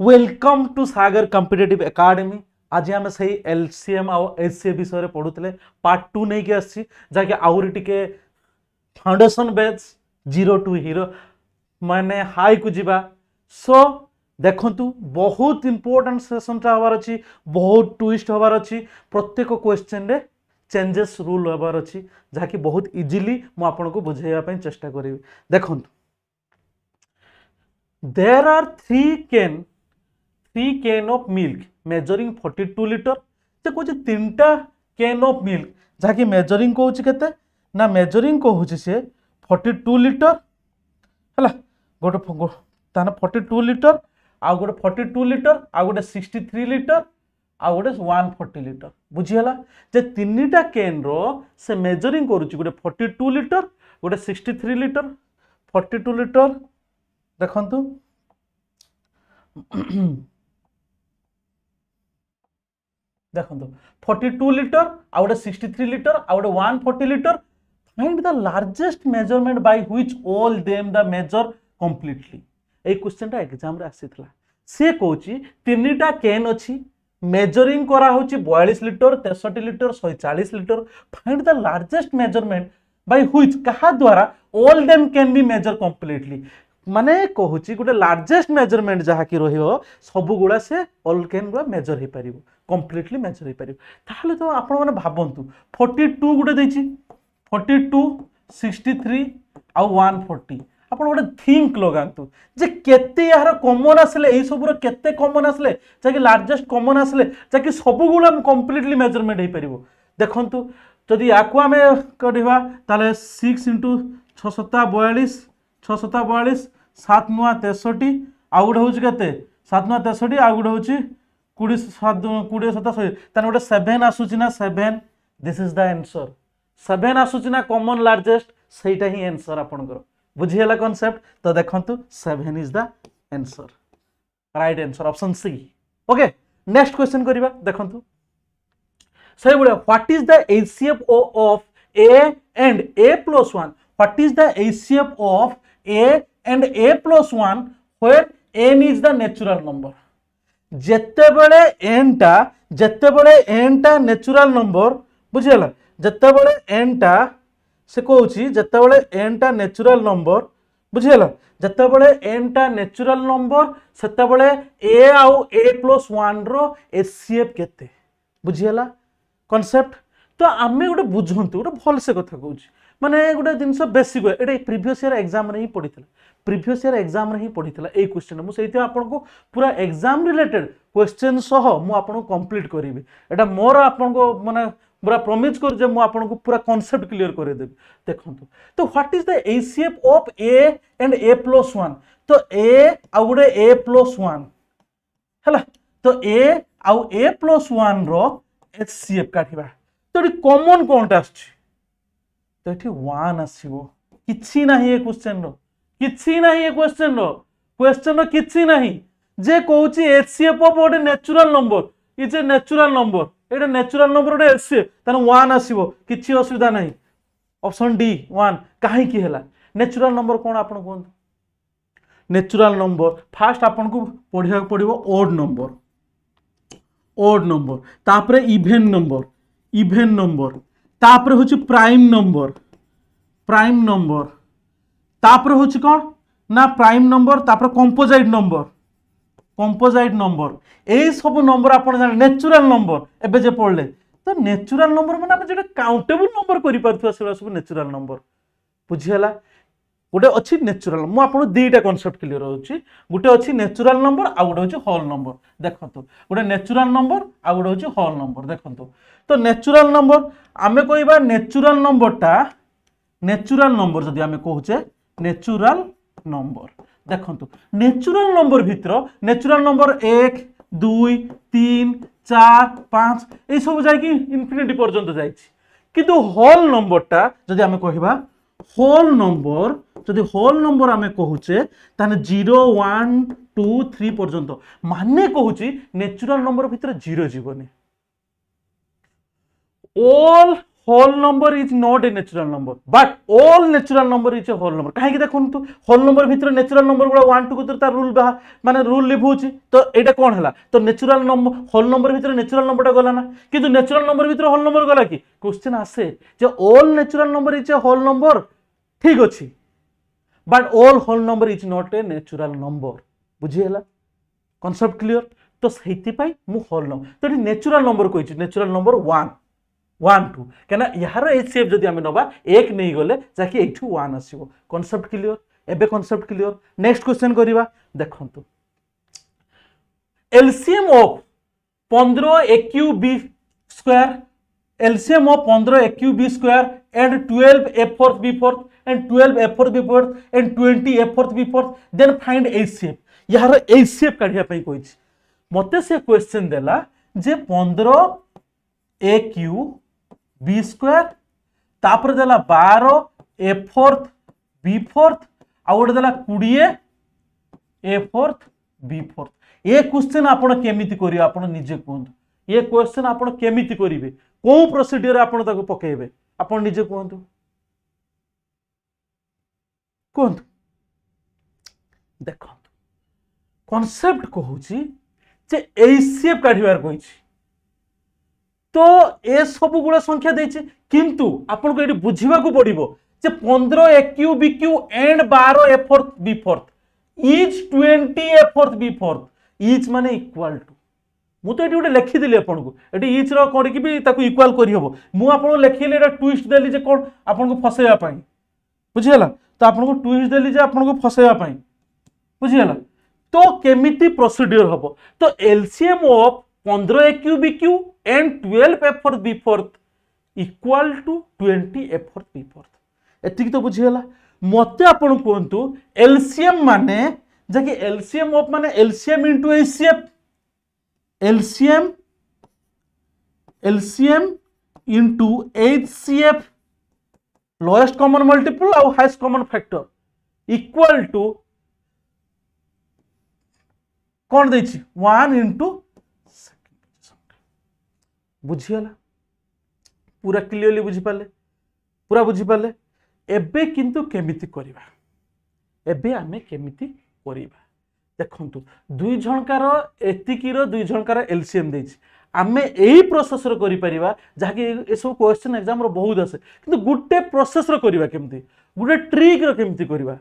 Welcome to Sagar competitive academy ଆଜି ଆମେ ସେଇ ଏଲ୍ ସି ଏମ୍ ଆଉ ଏଚ୍ ସି ଏ ବିଷୟରେ ପଢ଼ୁଥିଲେ ପାର୍ଟ ଟୁ ନେଇକି ଆସିଛି ଯାହାକି ଆହୁରି ଟିକେ foundation batch zero to hero ମାନେ ହାଇକୁ ଯିବା ସୋ ଦେଖନ୍ତୁ ବହୁତ ଇମ୍ପୋର୍ଟାଣ୍ଟ ସେସନ୍ଟା ହେବାର ଅଛି ବହୁତ ଟୁଇଷ୍ଟ ହେବାର ଅଛି ପ୍ରତ୍ୟେକ କ୍ୱେଶ୍ଚିନ୍ରେ ଚେଞ୍ଜେସ୍ ରୁଲ୍ ହେବାର ଅଛି ଯାହାକି ବହୁତ ଇଜିଲି ମୁଁ ଆପଣଙ୍କୁ ବୁଝାଇବା ପାଇଁ ଚେଷ୍ଟା କରିବି ଦେଖନ୍ତୁ ଦେର୍ ଆର୍ three can T can of milk? Measuring forty two litre সে কুচি তিনটা কেন অফ মিল্ক যা কি মেজরিং কুচি কেতে না মেজরিং কুচি সে ফর্টি টু লিটর হল গোটে তাহলে ফর্টি টু লিটর আউ গোটে ফর্টি টু লিটর আউ গোটে সিক্সটি থ্রি লিটর আউ গোটে ওয়ান ফর্টি লিটর বুঝিগলা যে তিনটা কেন্দ্র সে মেজরিং করুছি গোটে ফর্টি টু লিটর গোটে sixty three litre forty two litre দেখুন ଦେଖନ୍ତୁ ଫର୍ଟି ଟୁ ଲିଟର ଆଉ ଗୋଟେ ସିକ୍ସଟି ଥ୍ରୀ ଲିଟର ଆଉ ଗୋଟେ one forty litre find the largest measurement by which all them the measure completely ଏଇ କ୍ୱେଶ୍ଚନଟା ଏକ୍ଜାମରେ ଆସିଥିଲା। ସିଏ କହୁଛି ତିନିଟା କେନ୍ ଅଛି ମେଜରିଂ କରାହେଉଛି ବୟାଳିଶ ଲିଟର ତେଷଠି ଲିଟର ଶହେ ଚାଳିଶ litre find the largest measurement by which କାହା ଦ୍ୱାରା all them can be measure completely ମାନେ କହୁଛି ଗୋଟେ ଲାର୍ଜେଷ୍ଟ ମେଜରମେଣ୍ଟ ଯାହାକି ରହିବ ସବୁଗୁଡ଼ା ସେ ଅଲ୍ କ୍ୟାନ୍ ଗୁଡ଼ା ମେଜର ହେଇପାରିବ କମ୍ପ୍ଲିଟଲି ମେଜର ହେଇପାରିବ। ତାହେଲେ ତ ଆପଣମାନେ ଭାବନ୍ତୁ ଫର୍ଟି ଟୁ ଗୋଟେ ଦେଇଛି ଫର୍ଟି ଟୁ ସିକ୍ସଟି ଥ୍ରୀ ଆଉ ୱାନ୍ ଫର୍ଟି ଆପଣ ଗୋଟେ ଥିଙ୍କ ଲଗାନ୍ତୁ ଯେ କେତେ ଏହାର କମନ୍ ଆସିଲେ ଏଇସବୁର କେତେ କମନ୍ ଆସିଲେ ଯାହାକି ଲାର୍ଜେଷ୍ଟ କମନ୍ ଆସିଲେ ଯାହାକି ସବୁଗୁଡ଼ା କମ୍ପ୍ଲିଟଲି ମେଜରମେଣ୍ଟ ହେଇପାରିବ। ଦେଖନ୍ତୁ ଯଦି ୟାକୁ ଆମେ କରିବା ତାହେଲେ ସିକ୍ସ ଇଣ୍ଟୁ ଛଅ ସତା ବୟାଳିଶ ଛଅ ସତା ବୟାଳିଶ ସାତ ନୂଆ ତେଷଠି ଆଉ ଗୋଟେ ହେଉଛି କେତେ ସାତ ନୂଆ ତେଷଠି ଆଉ ଗୋଟେ ହେଉଛି କୋଡ଼ିଏ ସାତ କୋଡ଼ିଏ ସତା ଶହେ ତାହେଲେ ଗୋଟେ ସେଭେନ୍ ଆସୁଛି ନା seven this is the answer seven ଆସୁଛି ନା କମନ୍ ଲାର୍ଜେଷ୍ଟ ସେଇଟା ହିଁ ଆନ୍ସର୍ ଆପଣଙ୍କର। ବୁଝିହେଲା କନସେପ୍ଟ ତ ଦେଖନ୍ତୁ seven is the answer right answer option C okay next question କରିବା ଦେଖନ୍ତୁ। ସେଇଭଳିଆ what is the HCF O of A and A plus one what is the HCF of A and A plus one where N is the natural number ଯେତେବେଳେ ଏନ୍ଟା ଯେତେବେଳେ ଏନ୍ଟା natural number ବୁଝିଗଲା ଯେତେବେଳେ ଏନ୍ଟା ସେ କହୁଛି ଯେତେବେଳେ ଏନ୍ଟା ନ୍ୟାଚୁରାଲ୍ ନମ୍ବର ବୁଝିଗଲା ଯେତେବେଳେ ଏନ୍ଟା natural number ସେତେବେଳେ ଏ ଆଉ ଏ ପ୍ଲସ୍ ୱାନ୍ର ଏସିଏଫ୍ କେତେ ବୁଝିଗଲା କନସେପ୍ଟ ତ ଆମେ ଗୋଟେ ବୁଝନ୍ତୁ ଗୋଟେ ଭଲସେ କଥା କହୁଛି। ମାନେ ଗୋଟେ ଜିନିଷ ବେସିକ୍ ଏଇଟା ପ୍ରିଭିୟସ୍ ଇୟର୍ ଏକ୍ଜାମ୍ରେ ହିଁ ପଡ଼ିଥିଲା ପ୍ରିଭିୟସ୍ ଇୟର୍ ଏକ୍ଜାମ୍ରେ ହିଁ ପଡ଼ିଥିଲା ଏଇ କ୍ୱେଶ୍ଚନ୍ ମୁଁ ସେଇଥିପାଇଁ ଆପଣଙ୍କୁ ପୁରା ଏକ୍ଜାମ୍ ରିଲେଟେଡ୍ କ୍ୱେଶ୍ଚନ୍ ସହ ମୁଁ ଆପଣଙ୍କୁ କମ୍ପ୍ଲିଟ୍ କରିବି। ଏଇଟା ମୋର ଆପଣଙ୍କ ମାନେ ପୁରା ପ୍ରମିଜ୍ କରୁଛି ଯେ ମୁଁ ଆପଣଙ୍କୁ ପୁରା କନସେପ୍ଟ କ୍ଲିୟର କରିଦେବି ଦେଖନ୍ତୁ ତ what is the HCF of A and A plus one ତ ଏ ଆଉ ଗୋଟେ ଏ ପ୍ଲସ୍ ୱାନ୍ ହେଲା? ତ ଏ ଆଉ ଏ ପ୍ଲସ୍ ୱାନ୍ର ଏଚ୍ ସି ଏଫ୍ କାଢ଼ିବା ତ ଏଠି କମନ୍ କ'ଣଟା ଆସୁଛି ତ ଏଠି ୱାନ୍ ଆସିବ କିଛି ନାହିଁ ଏ କ୍ୱେଶ୍ଚନ୍ର କିଛି ନାହିଁ ଏ କ୍ୱେଶ୍ଚନ୍ର କ୍ୱେଶ୍ଚନ୍ର କିଛି ନାହିଁ ଯେ କହୁଛି ଏଚ୍ ସି ଏଫ୍ ଅଫ୍ ଗୋଟେ natural number is a natural number ଏଇଟା ନ୍ୟାଚୁରାଲ୍ ନମ୍ବର ଗୋଟେ ଏଚ୍ ସି ଏଫ୍ ତାହେଲେ ୱାନ୍ ଆସିବ କିଛି ଅସୁବିଧା ନାହିଁ ଅପସନ୍ ଡି ୱାନ୍ କାହିଁକି ହେଲା? ନ୍ୟାଚୁରାଲ୍ ନମ୍ବର କ'ଣ ଆପଣ କୁହନ୍ତୁ? ନ୍ୟାଚୁରାଲ୍ ନମ୍ବର ଫାଷ୍ଟ ଆପଣଙ୍କୁ ପଢ଼ିବାକୁ ପଡ଼ିବ ଓଡ୍ ନମ୍ବର ଓଡ୍ ନମ୍ବର ତାପରେ ଇଭେନ୍ ନମ୍ବର ଇଭେନ୍ ନମ୍ବର ତାପରେ ହେଉଛି ପ୍ରାଇମ୍ ନମ୍ବର ପ୍ରାଇମ୍ ନମ୍ବର ତାପରେ ହେଉଛି କ'ଣ ନା ପ୍ରାଇମ୍ ନମ୍ବର ତାପରେ କମ୍ପୋଜାଇଟ୍ ନମ୍ବର କମ୍ପୋଜାଇଟ୍ ନମ୍ବର ଏଇ ସବୁ ନମ୍ବର ଆପଣ ଜାଣିଲେ ନ୍ୟାଚୁରାଲ୍ ନମ୍ବର ଏବେ ଯେ ପଢ଼ିଲେ ତ ନ୍ୟାଚୁରାଲ୍ ନମ୍ବର ମାନେ ଆମେ ଯେଉଁଟା କାଉଣ୍ଟେବୁଲ୍ ନମ୍ବର କରିପାରୁଥିବା ସେଗୁଡ଼ା ସବୁ ନ୍ୟାଚୁରାଲ୍ ନମ୍ବର ବୁଝିହେଲା গোটে অছি ন্যাচুরাল মু আপনার দুইটা কনসেপ্ট ক্লিয়ার হচ্ছে গোটে অছি ন্যাচুরাল নম্বর আউ গোটে হচ্ছে হল নম্বর দেখন্তু গোটে ন্যাচুরাল নম্বর আউ গোটে হচ্ছে হল নম্বর দেখন্তু তো ন্যাচুরাল নম্বর আমি কইবা ন্যাচুরাল নম্বরটা ন্যাচুরাল নম্বর যদি আমি কহুছে ন্যাচুরাল নম্বর দেখন্তু ন্যাচুরাল নম্বর ভিতর ন্যাচুরাল নম্বর এক দুই তিন চার পাঁচ এইসব যাই ইনফিনিটি পর্যন্ত যাইছি কিন্তু হল নম্বরটা যদি আমি কহিবা হল নম্বর যদি হোল নম্বর আমি কহুছে তাহলে জিরো ওয়ান টু থ্রি পর্যন্ত। মানে কহুছি ন্যাচুরাল নম্বর ভিতরে জিরো জীবনে। All whole number is not a natural number but all natural number is a whole number কাহি দেখুন হোল নম্বর ভিতরে ন্যাচুরাল নম্বরগুলো ওয়ান টু ভিতরে তার রুল মানে রুল লিভুছি তো এটা কোণ হল তো ন্যাচুরাল নম্বর হোল নম্বর ভিতরে ন্যাচুরাল নম্বরটা গলা না কিন্তু ন্যাচুরাল নম্বর ভিতরে হোল নম্বর গলা কি কোশ্চেন আসে যে all natural number is a whole number ঠিক আছে but all whole number is not a natural number বুঝি হেলা কনসেপ্ট ক্লিয়ার তো সেইপাই মু হোল নম্বর তো এটি ন্যাচুরাল নম্বর কইছি natural number one one two কেন ইয়ার এচসিএফ যদি আমি নবা এক নেই গলে যাকে এইটু ওয়ান আসব কনসেপ্ট ক্লিয়ার এবে কনসেপ্ট ক্লিয়ার নেক্সট কোশ্চেন করিবা দেখন্তু LCM of 15 A cube B square LCM of 15 A cube B square and 12 A fourth B fourth B fourth and twenty A fourth B fourth then find HCF यार HCF কাঢ়িয়া পাই কইছি মতে সে question দেলা যে 15 এ Q B square তারপরে দেলা 12 এ fourth B fourth আর গোটে দেলা 20 এ ফোর্থ বি ফোর্থ এ কোশ্চেন আপন কেমিতি করিবে আপন নিজে কুহতু এ কোশ্চেন আপন কেমিতি করিবে কোউ প্রসিডিওর আপন তাকে পকাইবে আপন କୁହନ୍ତୁ। ଦେଖନ୍ତୁ। କନସେପ୍ଟ କହୁଛି ଯେ ଏଇସିଏଫ୍ କାଢ଼ିବାର କହିଛି। ତ ଏସବୁ ଗୁଡ଼ା ସଂଖ୍ୟା ଦେଇଛି। କିନ୍ତୁ ଆପଣଙ୍କୁ ଏଠି ବୁଝିବାକୁ ପଡ଼ିବ ଯେ ପନ୍ଦର A cube B cube and ବାର A fourth B fourth is twenty A fourth B fourth is ମାନେ ଇକ୍ୱାଲ୍ ଟୁ ମୁଁ ତ ଏଠି ଗୋଟେ ଲେଖିଦେଲି ଆପଣଙ୍କୁ। ଏଠି ଇଚ୍ର କରିକି ବି ତାକୁ ଇକ୍ୱାଲ୍ କରିହେବ। ମୁଁ ଆପଣଙ୍କୁ ଲେଖିଲି ଏଇଟା ଟ୍ୱିଷ୍ଟ ଦେଲି ଯେ କ'ଣ? ଆପଣଙ୍କୁ ଫସେଇବା ପାଇଁ। ବୁଝିଗଲା ତ ଆପଣଙ୍କୁ ଟୁଇଷ୍ଟ ଦେଲି ଯେ ଆପଣଙ୍କୁ ଫସାଇବା ପାଇଁ। ବୁଝିଗଲା ତ କେମିତି ପ୍ରୋସିଡ଼ିଓର ହେବ? ତ ଏଲ୍ସିଏମ୍ ଅଫ୍ ପନ୍ଦର a cube b cube and twelve a fourth b fourth equal to twenty a fourth b fourth ଏତିକି ତ ବୁଝିଗଲା ମୋତେ ଆପଣ କୁହନ୍ତୁ ଏଲ୍ସିଏମ୍ ମାନେ ଯାହାକି ଏଲ୍ସିଏମ୍ ଅଫ୍ ମାନେ LCM into HCF LCM LCM into H C F lowest common multiple ଆଉ highest common factor? Equal to কোন ଦେଇଛି 1 into বুঝিগলা পুরা ক্লিয়ারলি বুঝিপালে পুরা বুঝিপালে এবে কিন্তু কেমিতি করিবা এবে আমি কেমিতি করিবা দেখন্তু দুই জনকার এতিকির দুই জনকার এলসিএম ଦେଇଛି ଆମେ ଏଇ ପ୍ରୋସେସ୍ରେ କରିପାରିବା ଯାହାକି ଏସବୁ କ୍ୱେଶ୍ଚିନ୍ ଏକ୍ଜାମ୍ର ବହୁତ ଆସେ। କିନ୍ତୁ ଗୋଟେ ପ୍ରୋସେସ୍ରେ କରିବା କେମିତି? ଗୋଟେ ଟ୍ରିକ୍ର କେମିତି କରିବା?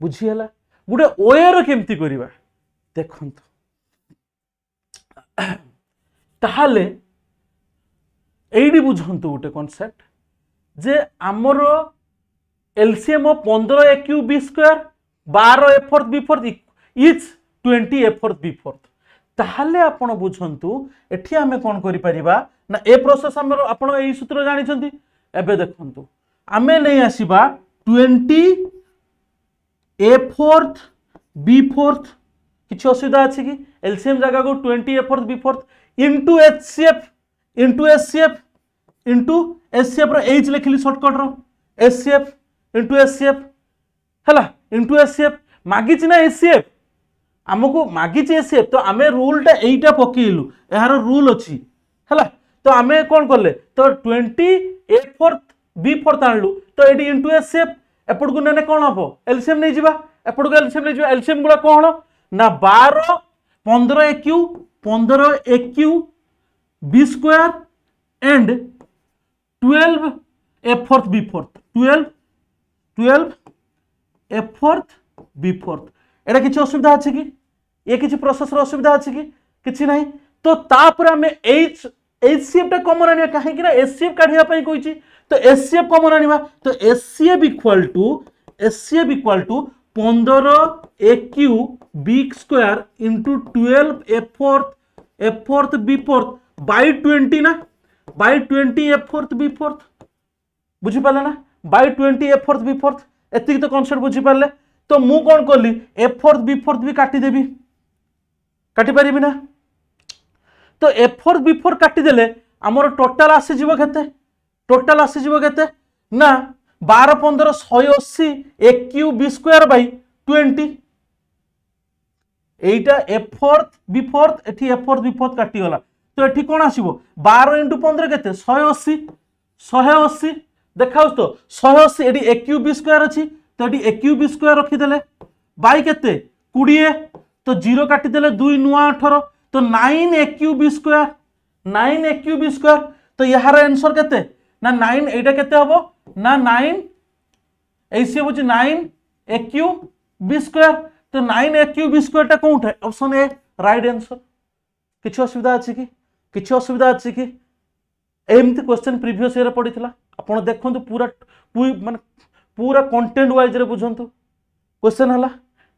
ବୁଝିହେଲା? ଗୋଟେ ୱେର କେମିତି କରିବା? ଦେଖନ୍ତୁ। ତାହେଲେ ଏଇଠି ବୁଝନ୍ତୁ ଗୋଟେ କନସେପ୍ଟ ଯେ ଆମର ଏଲ୍ସିଏମ୍ ପନ୍ଦର ଏ କ୍ୟୁ ବି ସ୍କୋୟାର ବାର ଏ fourth B fourth each twenty A fourth B fourth তাহলে ଆପଣ ବୁଝନ୍ତୁ ଏଠି ଆମେ କ'ଣ କରିପାରିବା ନା ଏ ପ୍ରୋସେସ୍ ଆମର ଆପଣ ଏଇ ସୂତ୍ର ଜାଣିଛନ୍ତି ଏବେ ଦେଖନ୍ତୁ ଆମେ ନେଇ ଆସିବା twenty A fourth B fourth କିଛି ଅସୁବିଧା ଅଛି କି ଏଲସିଏମ୍ ଜାଗାକୁ twenty A fourth B fourth into H C F into H C F into H C ଏଫ୍ର H ଲେଖିଲି ସର୍ଟକଟ୍ର H C F into H C F ହେଲା ଇଣ୍ଟୁ ଏଚ୍ ସି ଏଫ୍ ମାଗିଛି ନା H C F ଆମକୁ ମାଗିଛି ACF ତ ଆମେ ରୁଲ୍ଟା ଏଇଟା ପକେଇଲୁ ଏହାର ରୁଲ୍ ଅଛି ହେଲା ତ ଆମେ କ'ଣ କଲେ ତ twenty A fourth B fourth ଆଣିଲୁ ତ ଏଇଠି ଇଣ୍ଟୁ ଏସିଏଫ୍ ଏପଟକୁ ନେଲେ କ'ଣ ହବ ଏଲସିଏମ୍ ନେଇଯିବା ଏପଟକୁ ଏଲସିଏମ୍ ନେଇଯିବା ଏଲସିଏମ୍ ଗୁଡ଼ା କ'ଣ ନା ବାର ପନ୍ଦର ଏ କ୍ୟୁ ପନ୍ଦର A cube B square and twelve A fourth B fourth twelve twelve A fourth B fourth এটা কিছু অসুবিধা আছে কি এ কিছু প্রসেসর অসুবিধা আছে কি কিছু নাই তো তারপরে আমি এইচ এইচসিএফটা কমন আনিবা কাহিঁকি না এসসিএফ কাঢ়িবা পাই কইছি তো এসসিএফ কমন আনিবা তো SCF equal to SCF equal to পনেরো a q b square into twelve a fourth a fourth b fourth by twenty না by twenty a fourth b fourth বুঝিপারে না by twenty a fourth b fourth এতিকি তো concept বুঝিপারে তো মু কোণ কলি a fourth b fourth b কাটিদেবি কাটিপারিবি না তো এ ফোর বি ফোর কাটিদেলে আমার টোটাল আসিযোগ কেতে টোটাল আসিযোগ কেতে না বার পনেরো শহে অশি a q b square by twenty এইটা এ ফোর্থ বি ফোর্থ এটি এ ফোর্থ বি ফোর্থ কাটিগলা তো এটি কোণ আসব বার ইন্টু পনেরো কেতে শহে অশি শহে অশি দেখাও তো শহে অশি এটি এ কিউ বি স্কোয়ার অছি তো এটি এ কিউ বি স্কোয়ার রখিদেলে বাই কেতে কোড়িয়ে তো জিরো কাটিদেলে দুই নূয়া অঠর তো nine a q b square nine a q b square তো এর আনসর কেতে না নাইন এইটা কেতে হব না নাইন এই সি হচ্ছে nine a q b square nine a q b B স্কোয়ারটা কোথায় অপশন এ রাইট আনসর কিছু অসুবিধা আছে কি কিছু অসুবিধা আছে কি এমতি কোশ্চেন প্রিভিয়স ইয়ার পড়িলা আপনার দেখুন পুরা মানে পুরা কন্টেন্ট ওয়াইজরে বুঝতু কোশ্চেন হলা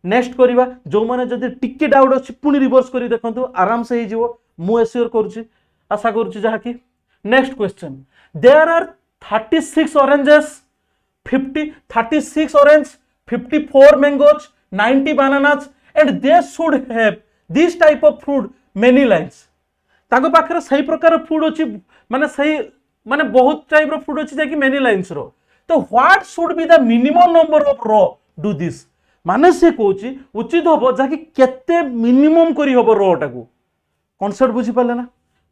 ହେଲା ନେକ୍ସଟ କରିବା ଯେଉଁମାନେ ଯଦି ଟିକେ ଡାଉଟ୍ ଅଛି ପୁଣି ରିଭର୍ସ କରି ଦେଖନ୍ତୁ ଆରାମସେ ହେଇଯିବ ମୁଁ ଏସିଓର କରୁଛି ଆଶା କରୁଛି ଯାହାକି। Next question there are thirty six oranges fifty thirty six orange fifty four mangoes ninety bananas and they should have this type of fruit many lines ତାଙ୍କ ପାଖରେ ସେଇ ପ୍ରକାର ଫୁଡ୍ ଅଛି ମାନେ ସେଇ ମାନେ ବହୁତ ଟାଇପ୍ର ଫୁଡ୍ ଅଛି ଯାହାକି ମେନି ଲାଇନ୍ସର ତ what should be the minimum number of row do this ମାନେ ସେ କହୁଛି ଉଚିତ ହବ ଯାହାକି କେତେ ମିନିମମ୍ କରି ହବ ରଟାକୁ କନସେପ୍ଟ ବୁଝିପାରିଲେ ନା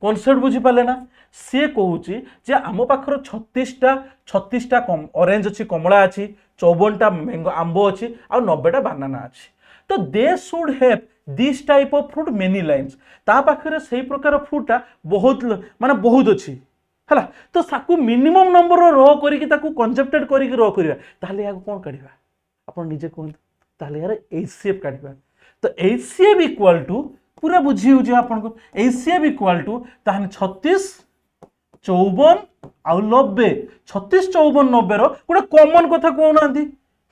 କନସେପ୍ଟ ବୁଝିପାରିଲେ ନା ସିଏ କହୁଛି ଯେ ଆମ ପାଖରେ ଛତିଶଟା ଛତିଶଟା ଅରେଞ୍ଜ ଅଛି କମଳା ଅଛି ଚଉବନଟା ମ୍ୟାଙ୍ଗୋ ଆମ୍ବ ଅଛି ଆଉ ନବେଟା ବାନାନା ଅଛି ତ they should have this type of fruit many lines ତା ପାଖରେ ସେଇ ପ୍ରକାର ଫ୍ରୁଟ୍ଟା ବହୁତ ଲ- ମାନେ ବହୁତ ଅଛି ହେଲା ତ ତାକୁ ମିନିମମ୍ ନମ୍ବର ର କରିକି ତାକୁ କନଜେପ୍ଟେଡ୍ କରିକି ର କରିବା ତାହେଲେ ଏହାକୁ କ'ଣ କାଢ଼ିବା ଆପଣ ନିଜେ କୁହନ୍ତୁ ତାହେଲେ ଏହାର ଏଚ୍ ସି ଏଫ୍ କାଢ଼ିବା ତ H C F equal to ପୁରା ବୁଝି ହେଉଛି ଆପଣଙ୍କୁ? H C F equal to ତାହେଲେ ଛତିଶ ଚଉବନ ଆଉ ନବେ। ଛତିଶ ଚଉବନ ନବେର ଗୋଟେ କମନ୍ କଥା କହୁନାହାନ୍ତି।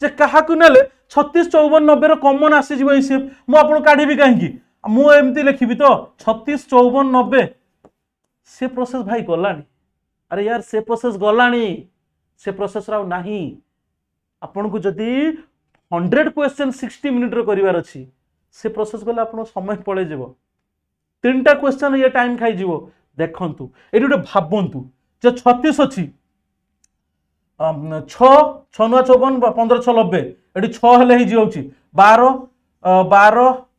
ଯେ କାହାକୁ ନେଲେ ଛତିଶ ଚଉବନ ନବେର କମନ୍ ଆସିଯିବ ଏଚ୍ ସି ଏଫ୍ ମୁଁ ଆପଣଙ୍କୁ କାଢ଼ିବି କାହିଁକି? ମୁଁ ଏମିତି ଲେଖିବି ତ ଛତିଶ ଚଉବନ ନବେ। ସେ ପ୍ରୋସେସ୍ ଭାଇ ଗଲାଣି। ଆରେ ୟାର ସେ ପ୍ରୋସେସ୍ ଗଲାଣି। ସେ ପ୍ରୋସେସ୍ର ଆଉ ନାହିଁ। ଆପଣଙ୍କୁ ଯଦି ହଣ୍ଡ୍ରେଡ୍ କ୍ୱେଶ୍ଚନ୍ ସିକ୍ସଟି ମିନିଟ୍ର କରିବାର ଅଛି। ସେ ପ୍ରୋସେସ୍ ଗଲେ ଆପଣଙ୍କ ସମୟ ପଳେଇଯିବ। ତିନିଟା କ୍ୱେଶ୍ଚନ୍ ଇଏ ଟାଇମ୍ ଖାଇଯିବ। ଦେଖନ୍ତୁ ଏଠି ଗୋଟେ ଭାବନ୍ତୁ ଯେ ଛତିଶ ଅଛି। ଛଅ ଛଅ ନୂଆ ଚଉବନ ପନ୍ଦର ଛଅ ନବେ। ଏଠି ଛଅ ହେଲେ ହେଇଯାଉଛି। ବାର ବାର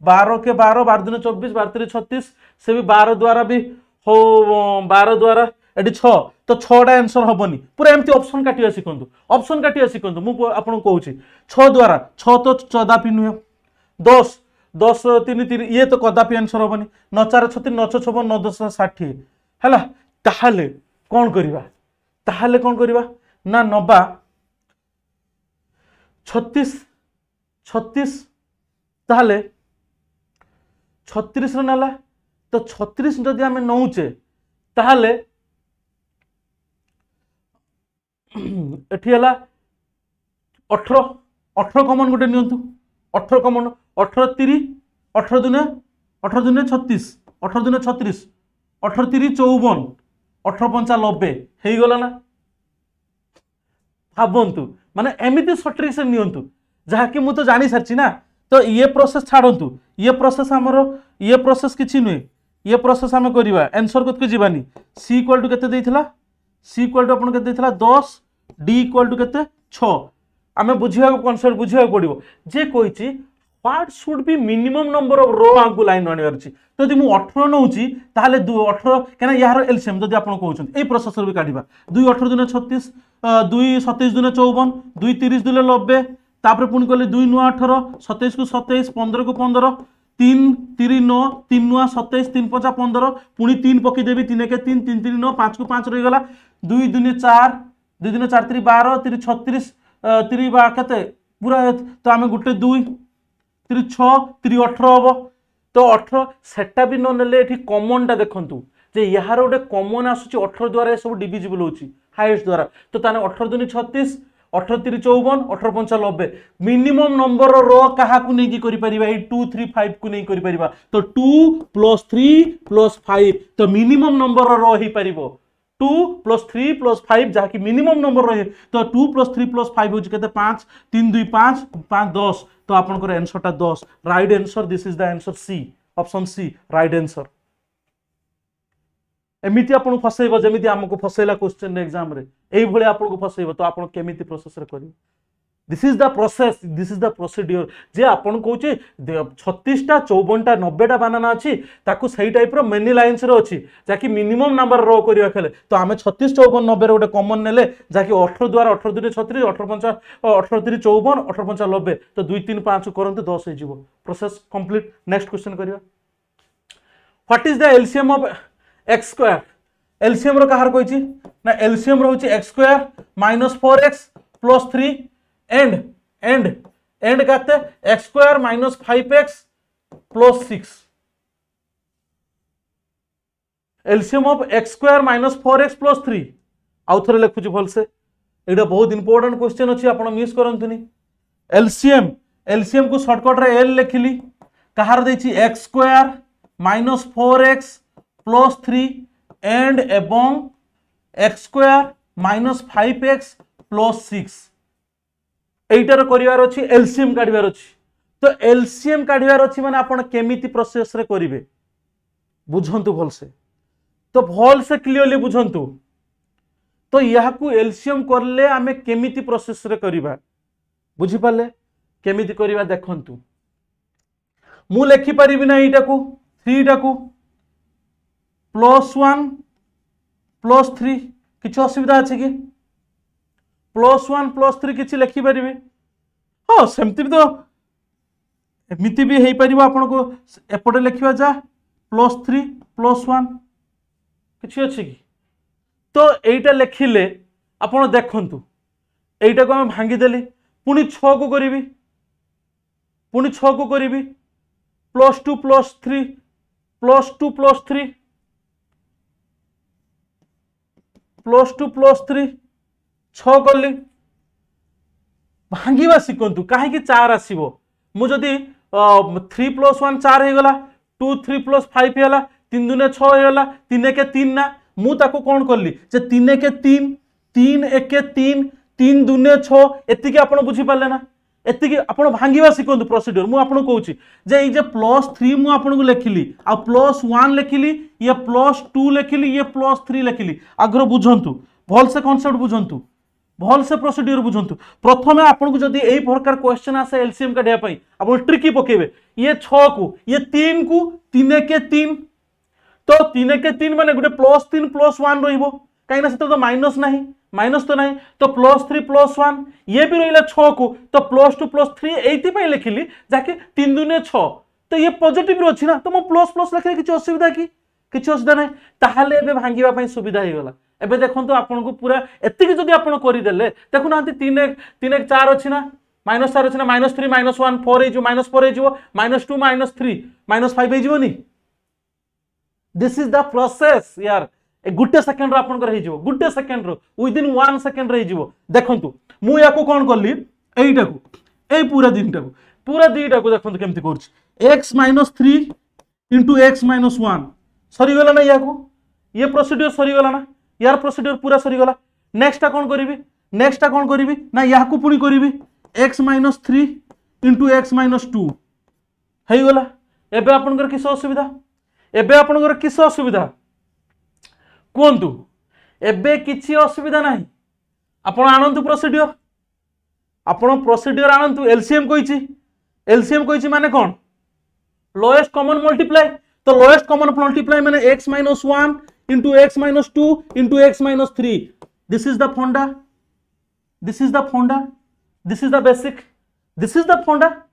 ବାର କେ ବାର ବାର ଦିନ ଚବିଶ ବାର ତିରି ଛତିଶ ସେ ବି ବାର ଦ୍ୱାରା ବି ହଉ ବାର ଦ୍ୱାରା ଏଠି ଛଅ ତ ଛଅଟା ଆନ୍ସର ହବନି। ପୁରା ଏମିତି ଅପସନ୍ କାଟିବା ଶିଖନ୍ତୁ ଅପସନ୍ କାଟିବା ଶିଖନ୍ତୁ ମୁଁ ପ- ଆପଣଙ୍କୁ କହୁଛି। ଛଅ ଦ୍ୱାରା ଛଅ ତ କଦାପି ନୁହେଁ। ଦଶ। ଦଶ ତିନି ତିନି ଇଏ ତ କଦାପି ଆନ୍ସର ହବନି। ନ ଚାର ଛତିଶ ନଛ ଛପନ ନ ଦଶ ଷାଠିଏ। ହେଲା ତାହେଲେ କ'ଣ କରିବା? ତାହେଲେ କ'ଣ କରିବା? ନା ନବା। ଛତିଶ। ଛତିଶ। ତାହେଲେ ଛତିଶର ନେଲା। ତ ଛତିଶ ଯଦି ଆମେ ନଉଛେ ତାହେଲେ ଏଠି ହେଲା ଅଠର ଅଠର କମନ ଗୋଟେ ନିଅନ୍ତୁ। ଅଠର କମନ ଅଠର ତିରି ଅଠର ଦିନେ ଅଠର ଦିନେ ଛତିଶ ଅଠର ଦିନେ ଛତିଶ ଅଠର ତିରି ଚଉବନ ଅଠର ପଞ୍ଚା ନବେ ହେଇଗଲା ନା? ଭାବନ୍ତୁ ମାନେ ଏମିତି ସଟ୍ରିକ୍ସ ନିଅନ୍ତୁ। ଯାହାକି ମୁଁ ତ ଜାଣିସାରିଛି ନା? ତ ଇଏ ପ୍ରୋସେସ୍ ଛାଡ଼ନ୍ତୁ। ଇଏ ପ୍ରୋସେସ୍ ଆମର ଇଏ ପ୍ରୋସେସ୍ କିଛି ନୁହେଁ। ଇଏ ପ୍ରୋସେସ୍ ଆମେ କରିବା। ଆନ୍ସର କତକୁ ଯିବାନି। ସି ଇକ୍ୱାଲ୍ ଟୁ କେତେ ଦେଇଥିଲା? ସି ଇକ୍ୱାଲ୍ ଟୁ ଆପଣ କେତେ ଦେଇଥିଲା? ଦଶ ଡି ଇକ୍ୱାଲ୍ ଟୁ କେତେ ଛଅ ଆମେ ବୁଝିବାକୁ କନସେପ୍ଟ ବୁଝିବାକୁ ପଡ଼ିବ ଯେ କହିଛି what should be minimum number of row ଆମକୁ ଲାଇନ୍ ଆଣିବାର ଅଛି ଯଦି ମୁଁ ଅଠର ନେଉଛି ତାହେଲେ ଦୁ ଅଠର କାହିଁକିନା ଏହାର ଏଲସିଏମ୍ ଯଦି ଆପଣ କହୁଛନ୍ତି ଏଇ ପ୍ରୋସେସର ବି କାଢ଼ିବା ଦୁଇ ଅଠର ଦିନ ଛତିଶ ଅ, ଦୁଇ ସତେଇଶ ଦିନ ଚଉବନ ଦୁଇ ତିରିଶ ଦିନ ନବେ ତାପରେ ପୁଣି କଲେ ଦୁଇ ନୂଆ ଅଠର ସତେଇଶକୁ ସତେଇଶ ପନ୍ଦରକୁ ପନ୍ଦର তিন তিরি ন তিন নয় সতেইশ তিন পঁচা পনেরো পুনি তিন পকাইদেবি তিন একে তিন তিন তিন ন পাঁচ কু পাঁচ রহিগলা দুই দুনে চার ଦୁଇ ଦିନ ଚାରି ତିରି ବାର ତିରି ଛତିରିଶ ତିରି ବା କେତେ ପୁରା ତ ଆମେ ଗୋଟେ ଦୁଇ ତିରି ଛଅ ତିରି ଅଠର ହେବ ତ ଅଠର ସେଟା ବି ନ ନେଲେ ଏଠି କମନ୍ଟା ଦେଖନ୍ତୁ ଯେ ଏହାର ଗୋଟେ କମନ୍ ଆସୁଛି ଅଠର ଦ୍ୱାରା ଏସବୁ ଡିଭିଜିବୁଲ୍ ହେଉଛି ହାଇଏଷ୍ଟ ଦ୍ୱାରା ତ ତାହେଲେ ଅଠର ଦୁନି ଛତିଶ ଅଠର ତିରି ଚଉବନ ଅଠର ପଞ୍ଚା ନବେ ମିନିମମ୍ ନମ୍ବର ର କାହାକୁ ନେଇକି କରିପାରିବା? ଏଇ ଟୁ ଥ୍ରୀ ଫାଇଭକୁ ନେଇ କରିପାରିବା। ତ two plus three plus five ତ ମିନିମମ୍ ନମ୍ବର ର ହେଇପାରିବ। two plus three plus five যাহাকি minimum নম্বর রহে তো two plus three plus five হচ্ছে কেতে পাঁচ তিন দুই পাঁচ পাঁচ দশ তো আপনার আনসরটা দশ right answer this is the answer C option C right answer ଏମିତି ଆପଣଙ୍କୁ ଫସେଇବ ଯେମିତି ଆମକୁ ଫସେଇଲା କ୍ୱେଶ୍ଚନ ଏକ୍ଜାମରେ ଏଇଭଳି ଆପଣଙ୍କୁ ଫସେଇବ ତ ଆପଣ କେମିତି ପ୍ରୋସେସରେ କରିବେ this is the process this is the procedure যে আপনার কৌছে ছতিশটা চৌবনটা নবেটা বানানা অছি তাকে সেই টাইপর মেনি লাইন্সরে অছি যাকি মিনিমম নাম্বার র করা খেলে তো আমি ছতিশ চৌবন নবের গোটে কমন নেলে যাকি অঠর দ্বার অঠর দুই ছত্রিশ অঠর পঞ্চা অঠর তিরিশ চৌবন অঠর পঞ্চা নবে তো দুই তিন পাঁচ করতে দশ হয়ে যাব প্রোসেস কমপ্লিট নেক্সট কোশ্চেন করা what is the LCM of x square LCM র কাহার কইছি না এলসিএম রয়েছে x square minus four x plus three and and and कहते हैं x square minus five x plus six LCM of x square minus four x plus three आउ थे लिखुची भलसे यहाँ बहुत इंपोर्टां क्वेश्चन अच्छी आप मिस करते एलसीएम एलसीएम को सर्टकट्रे एल लिखिली कहार दे x square minus four x plus three and एवं x square minus five x plus six এইটার করবার অছি এলসিএম কাড়বার অছি তো এলসিএম কাড়বার অছি মানে আপনার কেমিতি প্রসেসরে করবে বুঝন্তু ভালসে তো ভালসে ক্লিয়রলি বুঝন্তু তো ইয়াকু এলসিএম করলে আমি কেমিতি প্রসেসরে করিবা বুঝিপারলে কেমিতি করিবা দেখন্তু মু লেখি পারিবি না এইটাকু 3 টাকু প্লাস 1 প্লাস 3 কিছু অসুবিধা আছে কি ପ୍ଲସ୍ ୱାନ୍ ପ୍ଲସ୍ ଥ୍ରୀ କିଛି ଲେଖିପାରିବେ ହଁ ସେମିତି ବି ତ ଏମିତି ବି ହେଇପାରିବ ଆପଣଙ୍କୁ। ଏପଟେ ଲେଖିବା ଯା ପ୍ଲସ୍ ଥ୍ରୀ ପ୍ଲସ୍ ୱାନ୍ କିଛି ଅଛି କି? ତ ଏଇଟା ଲେଖିଲେ ଆପଣ ଦେଖନ୍ତୁ ଏଇଟାକୁ ଆମେ ଭାଙ୍ଗିଦେଲେ ପୁଣି ଛଅକୁ କରିବି ପୁଣି ଛଅକୁ କରିବି plus two plus three plus two plus three plus two plus three ছ কলি ভাঙ্গিবা শিখন্তু কাহিঁকি চার আসব মু যদি থ্রি প্লস ওয়ান চার হয়ে গলা টু থ্রি প্লস ফাইভ হয়ে তিন দুনে ছ হয়ে গলা তিন একে তিন না মু তাকে কোণ কলি যে তিন একে তিন তিন একে তিন তিন দুনে ছ এতিকি আপনার বুঝিপারে না এতিকি আপনার ভাঙ্গিবা শিখন্তু প্রসিডিওর মু আপনার কৌছি যে এই যে প্লস থ্রি মু আপনার লেখিলি আ প্লস ওয়ান লেখিলি ইয়ে প্লস টু লেখিলি ইয়ে প্লস থ্রি লেখিলি আগ্রহ বুঝন্তু ভলসে কনসেপ্ট বুঝন্তু भलसे प्रोसीड्यूर बुझंतु। प्रथम आपको जदि यही प्रकार क्वेश्चन आसे एलसीएम काढ़ापी आप ट्रिकी पकेबे। ये छ को ये तीन को तीन के तीन। तो तीन के तीन मैंने गोटे प्लस तीन प्लस वन रो कहीं से तो माइनस ना माइनस तो ना तो प्लस थ्री प्लस वन ये भी रहा छ को तो प्लस टू प्लस थ्री ये लिखिली जहाँकि तीन दुनिया छ। तो ये पजिट अच्छी ना तो मुझे प्लस प्लस लिखे किसी असुविधा कि? किसी असुविधा ना तो भांगे सुविधा हो गला। এবার দেখুন আপনার পুরা এত যদি আপনার করেদেলে দেখু না তিন এক তিন এক চার অনেক মাইনস চার অনেক minus three minus one four হয়ে মাইনস ফোর হয়ে minus two minus three minus five হয়ে যাবনি দিস ইজ দ্য প্রসেস ইয়ার গোটে সেকেন্ডর আপনার হয়ে যাব গোটে সেকেন্ডর উইদিন ওয়ান সেকেন্ডর হয়ে দেখুন মু কণ কলি এইটা এই পুরা দিনটা পুরা দিটা দেখুন কমিটি করছি x minus three into x minus one সরিগাল না ইয়াকু ইয়ে প্রসিডিওর সরিগাল না ସରିଗଲା ନା ୟାର ପ୍ରୋସିଡିଓର ପୁରା ସରିଗଲା ନେକ୍ସଟଟା କ'ଣ କରିବି ନେକ୍ସଟଟା କ'ଣ କରିବି ନା ୟାକୁ ପୁଣି କରିବି x minus three into x minus two ହେଇଗଲା ଏବେ ଆପଣଙ୍କର କିସ ଅସୁବିଧା ଏବେ ଆପଣଙ୍କର କିସ ଅସୁବିଧା କୁହନ୍ତୁ ଏବେ କିଛି ଅସୁବିଧା ନାହିଁ ଆପଣ ଆଣନ୍ତୁ ପ୍ରୋସିଡିଓର ଆପଣ ପ୍ରୋସିଡିଓର ଆଣନ୍ତୁ ଏଲସିଏମ୍ କହିଛି ଏଲସିଏମ୍ କହିଛି ମାନେ କ'ଣ লোয়েস্ট কমন মল্টিপ্লাই তো লোয়েস্ট কমন মল্টিপ্লাই মানে x minus one into x minus 2 into x minus 3. This is the fonda. This is the fonda. This is the basic. This is the fonda.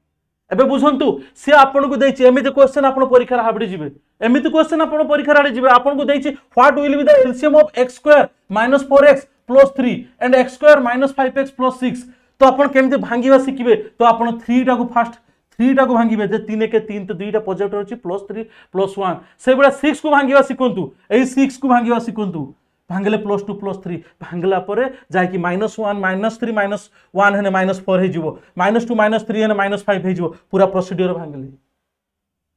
एबे बुझंतु से आपन को देछि एमिति question आपन परीक्षा रे हाबडी जिवे एमिति क्वेश्चन आपन परीक्षा रे जिवे आपन को देछि what will be the LCM of x2 4x 3 and x2 5x 6 तो आपन केमिति भांगीवा सिकिवे तो आपन 3 टाको फास्ट थ्रीटा को भांगे जे तीन एक तीन तो दुईटा प्रोजेक्ट रही प्लस थ्री प्लस वन से सिक्स को भांगा शिखतु यही सिक्स को भाँग शिखतु भांगे प्लस टू प्लस थ्री भांगला जा minus one minus three minus one है माइनस फोर हो माइनस टू माइनस थ्री है माइनस फाइव हो पूरा प्रोसीडर भांगले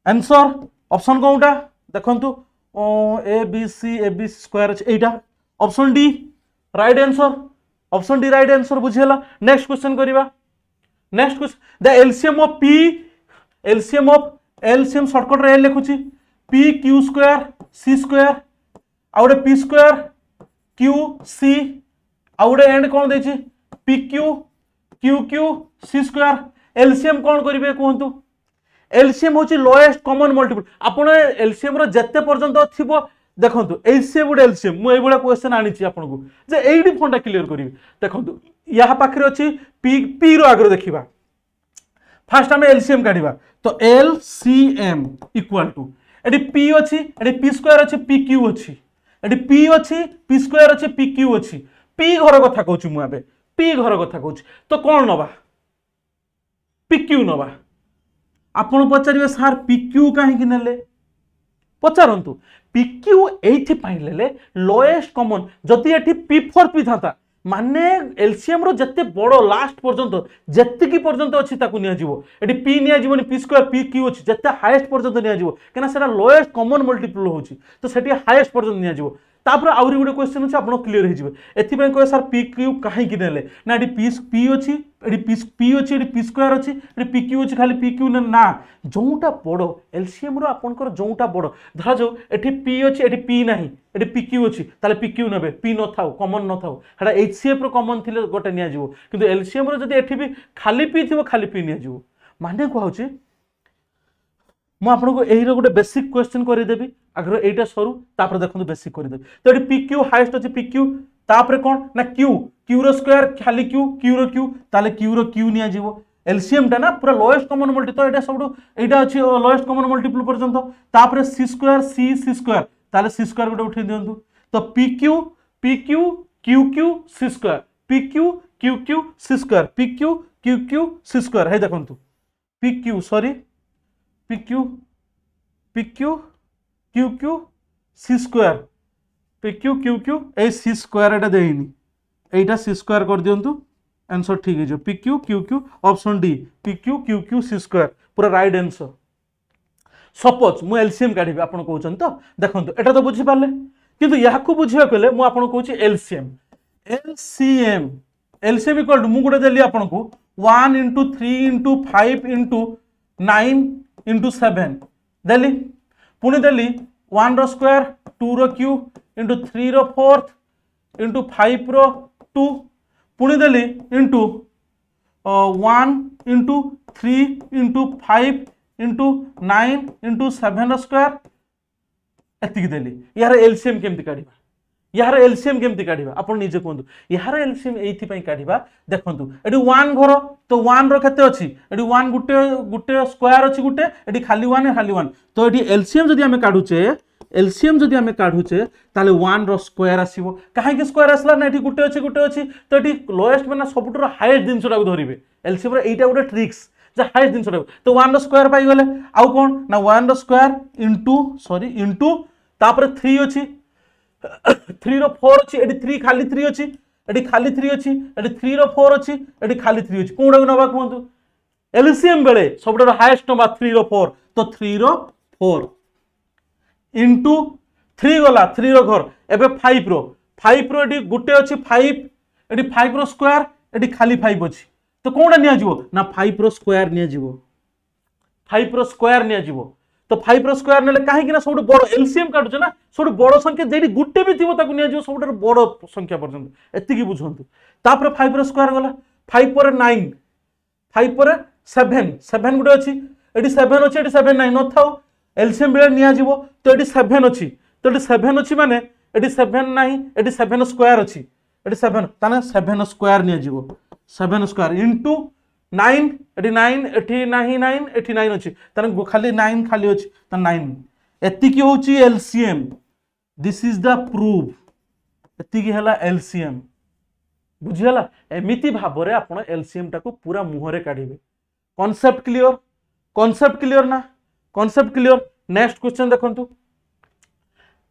आंसर ऑप्शन कौटा देखु A B C A B square अच्छे यहाँ option D right answer option D right answer बुझीगला next question करवा next question the LCM of P LCM of LCM সর্টকটরে L লিখুছি P Q square C square আউ গোটে P square Q C আউ গোটে and কোণ দিয়েছি P Q Q Q C square LCM কোণ করবে কুহতু এলসিএম হচ্ছে লোয়েস্ট কমন মল্টিপল আপনার এলসিএম যেতে পর্যন্ত থাকবে দেখুন এইসি গোটে এলসিএম মু এইভাবে কোশ্চেন আনিছি আপনার যে এইটি ফোনটা ক্লিয়ার করবি দেখুন ইয়া পাখে অছি পি পি র আগে দেখিবা ফার্স্ট আমি এলসিএম কাঢ়িবা তো L C M equal to এটি পি অছি এটি পি স্কোয়ার অছি পি কিউ অছি এটি পি অছি পি স্কোয়ার অছি পি কিউ অছি পি ঘর কথা কହୁছি মু এবে পি ঘর কথা কହୁছি তো কোন নবা পি কিউ নবা আপন পচারিবে স্যার পি কিউ কাহিকি নেলে ପଚାରନ୍ତୁ ପିକ୍ୟୁ ଏଇଥିପାଇଁ ନେଲେ ଲୋଏଷ୍ଟ କମନ୍ ଯଦି ଏଠି ପି ଫୋର୍ ପି ଥାନ୍ତା ମାନେ ଏଲସିଏମ୍ର ଯେତେ ବଡ଼ ଲାଷ୍ଟ ପର୍ଯ୍ୟନ୍ତ ଯେତିକି ପର୍ଯ୍ୟନ୍ତ ଅଛି ତାକୁ ନିଆଯିବ। ଏଠି ପି ନିଆଯିବନି ପି ସ୍କୋୟାର ପି କ୍ୟୁ ଅଛି ଯେତେ ହାଏଷ୍ଟ ପର୍ଯ୍ୟନ୍ତ ନିଆଯିବ। କାହିଁକିନା ସେଟା ଲୋଏଷ୍ଟ କମନ୍ ମଲ୍ଟିପୁଲ୍ ହେଉଛି ତ ସେଠି ହାଏଷ୍ଟ ପର୍ଯ୍ୟନ୍ତ ନିଆଯିବ। ତାପରେ ଆହୁରି ଗୋଟେ କ୍ୱେଶ୍ଚନ୍ ଅଛି ଆପଣ କ୍ଲିୟର ହେଇଯିବେ। ଏଥିପାଇଁ କହିବେ ସାର୍ ପି କ୍ୟୁ କାହିଁକି ନେଲେ? ନା ଏଠି ପି ପି ଅଛି ଏଠି ପି ପି ଅଛି ଏଠି ପି ସ୍କୋୟାର ଅଛି ଏଠି ପି କ୍ୟୁ ଅଛି ଖାଲି ପି କ୍ୟୁ ନା ଯେଉଁଟା ବଡ଼ ଏଲସିଏମ୍ର ଆପଣଙ୍କର ଯେଉଁଟା ବଡ଼ ଧରାଯାଉ ଏଠି ପି ଅଛି ଏଠି ପି ନାହିଁ ଏଠି ପି କ୍ୟୁ ଅଛି ତାହେଲେ ପି କ୍ୟୁ ନେବେ ପି ନଥାଉ କମନ୍ ନଥାଉ। ସେଟା ଏଚ୍ ସି ଏଫ୍ର କମନ୍ ଥିଲେ ଗୋଟେ ନିଆଯିବ। କିନ୍ତୁ ଏଲସିଏମ୍ର ଯଦି ଏଠି ବି ଖାଲି ପି ଥିବ ଖାଲି ପି ନିଆଯିବ। ମାନେ କୁହାହେଉଛି मुझको यही गोटे बेसिक क्वेश्चन करदेवी आगे यहीटा सरू तापर देखो बेसिक करदेवि तो ये पिक्यू हाएस्ट अच्छे पिक्यू तापर कौन ना क्यू क्यूरो स्क्यर खाली क्यू क्यूरो क्यू ताल क्यूरो क्यू निजी एलसीएमटा ना पूरा लोएस्ट कमन मल्टी तो यहाँ सब यहाँ अच्छे लोएस्ट कमन मल्टीप्ल पर्यटन तापर सी स्क्वयर सी सी स्क्वयर ताले सी स्क्वयर गोटे उठे दिखाँ तो P Q P Q Q Q C square P Q Q Q C square P Q Q C square है देखो P sorry Q Q Q C square P Q Q Q এই C square এটা দেইনি এইটা C square করে দিও ঠিক হয়ে P Q Q Q option D P Q Q Q C square পুরা রাইট আনসর সপোজ মু এলসিএম কাঢ়ি আপনার কৌন তো দেখুন এটা তো বুঝিপারে কিন্তু ইয়াকু বুঝা গেলে মু আপনার কৌছি LCM LCM LCM equal to মু গোটে দেলি আপনার one into three into five into seven দেলি পুঁ দেলি ওয়ান্র স্কোয়ার টুর কিউ ইন্টু থ্রির ফোর্থ ইন্টু ফাইভ্র টু পুঁ দেলি into one into three into five into nine into seven square এতিকি দেলি ইয়ার এলসিএম কেমি কাড়া ইয়ার এলসিএম কেমতি কাঢ়িবা আপন নিজে কুহতু ইয়ার এলসিএম এইথিপাই কাঢ়িবা দেখন্তু এটি ওয়ান ঘর তো ওয়ান র কেতে অছি এটি ওয়ান গুটে গুটে স্কোয়ার অছি গুটে এটি খালি ওয়ান খালি ওয়ান তো এটি এলসিএম যদি আমি কাঢ়ুছে এলসিএম যদি আমি কাঢ়ুছে তাহলে ওয়ান র স্কোয়ার আসব কাহিঁকি স্কোয়ার আসলা না এটি গুটে অছি গুটে অছি তো এটি লোয়েস্ট মানে ସବୁଠାରୁ হাইয়েস্ট জিনিসটাকে ধরিবে এলসিএম র এইটা গোটে ট্রিক্স যে হাইয়েস্ট জিনিসটাকে তো ওয়ান র স্কোয়ার পাইগলে আউ কোন না ওয়ান র স্কোয়ার ইন্টু সরি ইন্টু তাপরে থ্রি অছি থ্রির ফোর অছি এটি থ্রি খালি থ্রি অছি এটি খালি থ্রি অছি এটি থ্রির ফোর অছি এটি খালি থ্রি অছি কোনটাকে নেওয়া কুহতু এলসিএম বেড়ে সবুঠার হায়েস্ট নেওয়া থ্রির ফোর তো থ্রির ফোর ইন্টু থ্রি গলা থ্রির ঘর এবে ফাইভর ফাইভর এটি গোটে অছি ফাইভ এটি ফাইভর স্কোয়ার এটি খালি ফাইভ অছি তো কোনটা নিয়ে না ফাইভর স্কোয়ার নিয়ে ফাইভর স্কোয়ার নিয়ে তো ফাইভর স্কোয়ার নেলে কাহিঁকি না সবুঠ বড় এলসিএম কাটুছে না সবুঠ বড় সংখ্যা যেটি গোটে বি থাকবে তাকে নিয়ে সবুঠার বড় সংখ্যা পর্যন্ত এতিকি বুঝতু তাপরে ফাইভর স্কোয়ার গলা ফাইভ পরে নাইন ফাইভ পরে সেভেন সেভেন গোটে অছি এটি সেভেন অছি এটি সেভেন নাই নথাও এলসিএম বেড়ে নিয়াযিব তো এটি সেভেন অছি তো এটি সেভেন অছি মানে এটি সেভেন নাই এটি সেভেন স্কোয়ার অছি এটি সেভেন তাহলে সেভেন স্কোয়ার নিয়াযিব সেভেন স্কোয়ার ইন্টু নাইন এটি নাইন এটি না নাইন এটি নাইন অছি তাহলে খালি নাইন খালি অছি তাহলে নাইন এতিকি হচ্ছে LCM this is the proof এতিকি হেলা এলসিএম বুঝিগাল এমিতি ভাবরে আপনার এলসিএমটাকে পুরা মুহরে কাঢ়বে কনসেপ্ট ক্লিয়র কনসেপ্ট ক্লিয়র না কনসেপ্ট ক্লিয়র নেক্সট কোশ্চেন দেখন্তু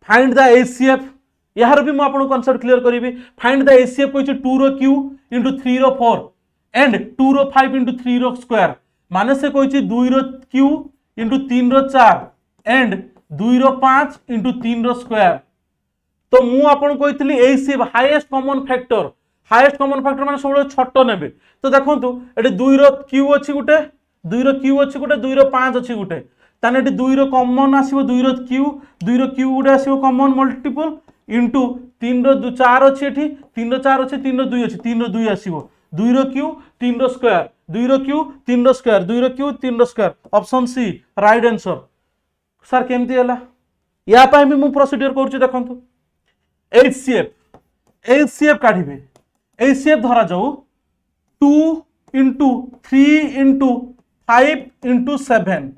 ফাইন্ড দ্য এসিএফ ইয়ার বি মু আপনার কনসেপ্ট ক্লিয়র করিবি ফাইন্ড দ্য এসিএফ কইছি 2 रो q 3 रो 4 एंड टू रो five into three row square मान से कही दुई रो क्यू इंटू तीन रो चार एंड दुई रो पाँच इंटू तीन रो स्क्वायर तो मुझे कही HCF highest common factor highest common factor मैंने सब छोट ने तो देखो ये दुई रो क्यू अच्छी गोटे दुई रो क्यू अच्छी गोटे दुई रो पाँच अच्छी गोटे ताने एटी दुई रो कमन आसो दुई रो क्यू दुई रो क्यू गोटे आसो कमन मल्टीपल इंटू तीन रु चार अच्छी एटी तीन चार अच्छे तीन दुई दुई र्यू तीन रोयर दुई र्यू तीन रोयर दुई र्यू तीन रोयर option C right answer sir कमी है यापाई प्रोसीडियर कर देखु H C F H C F काढ़े एच सी एफ़ धरा जाऊ two into three into five into seven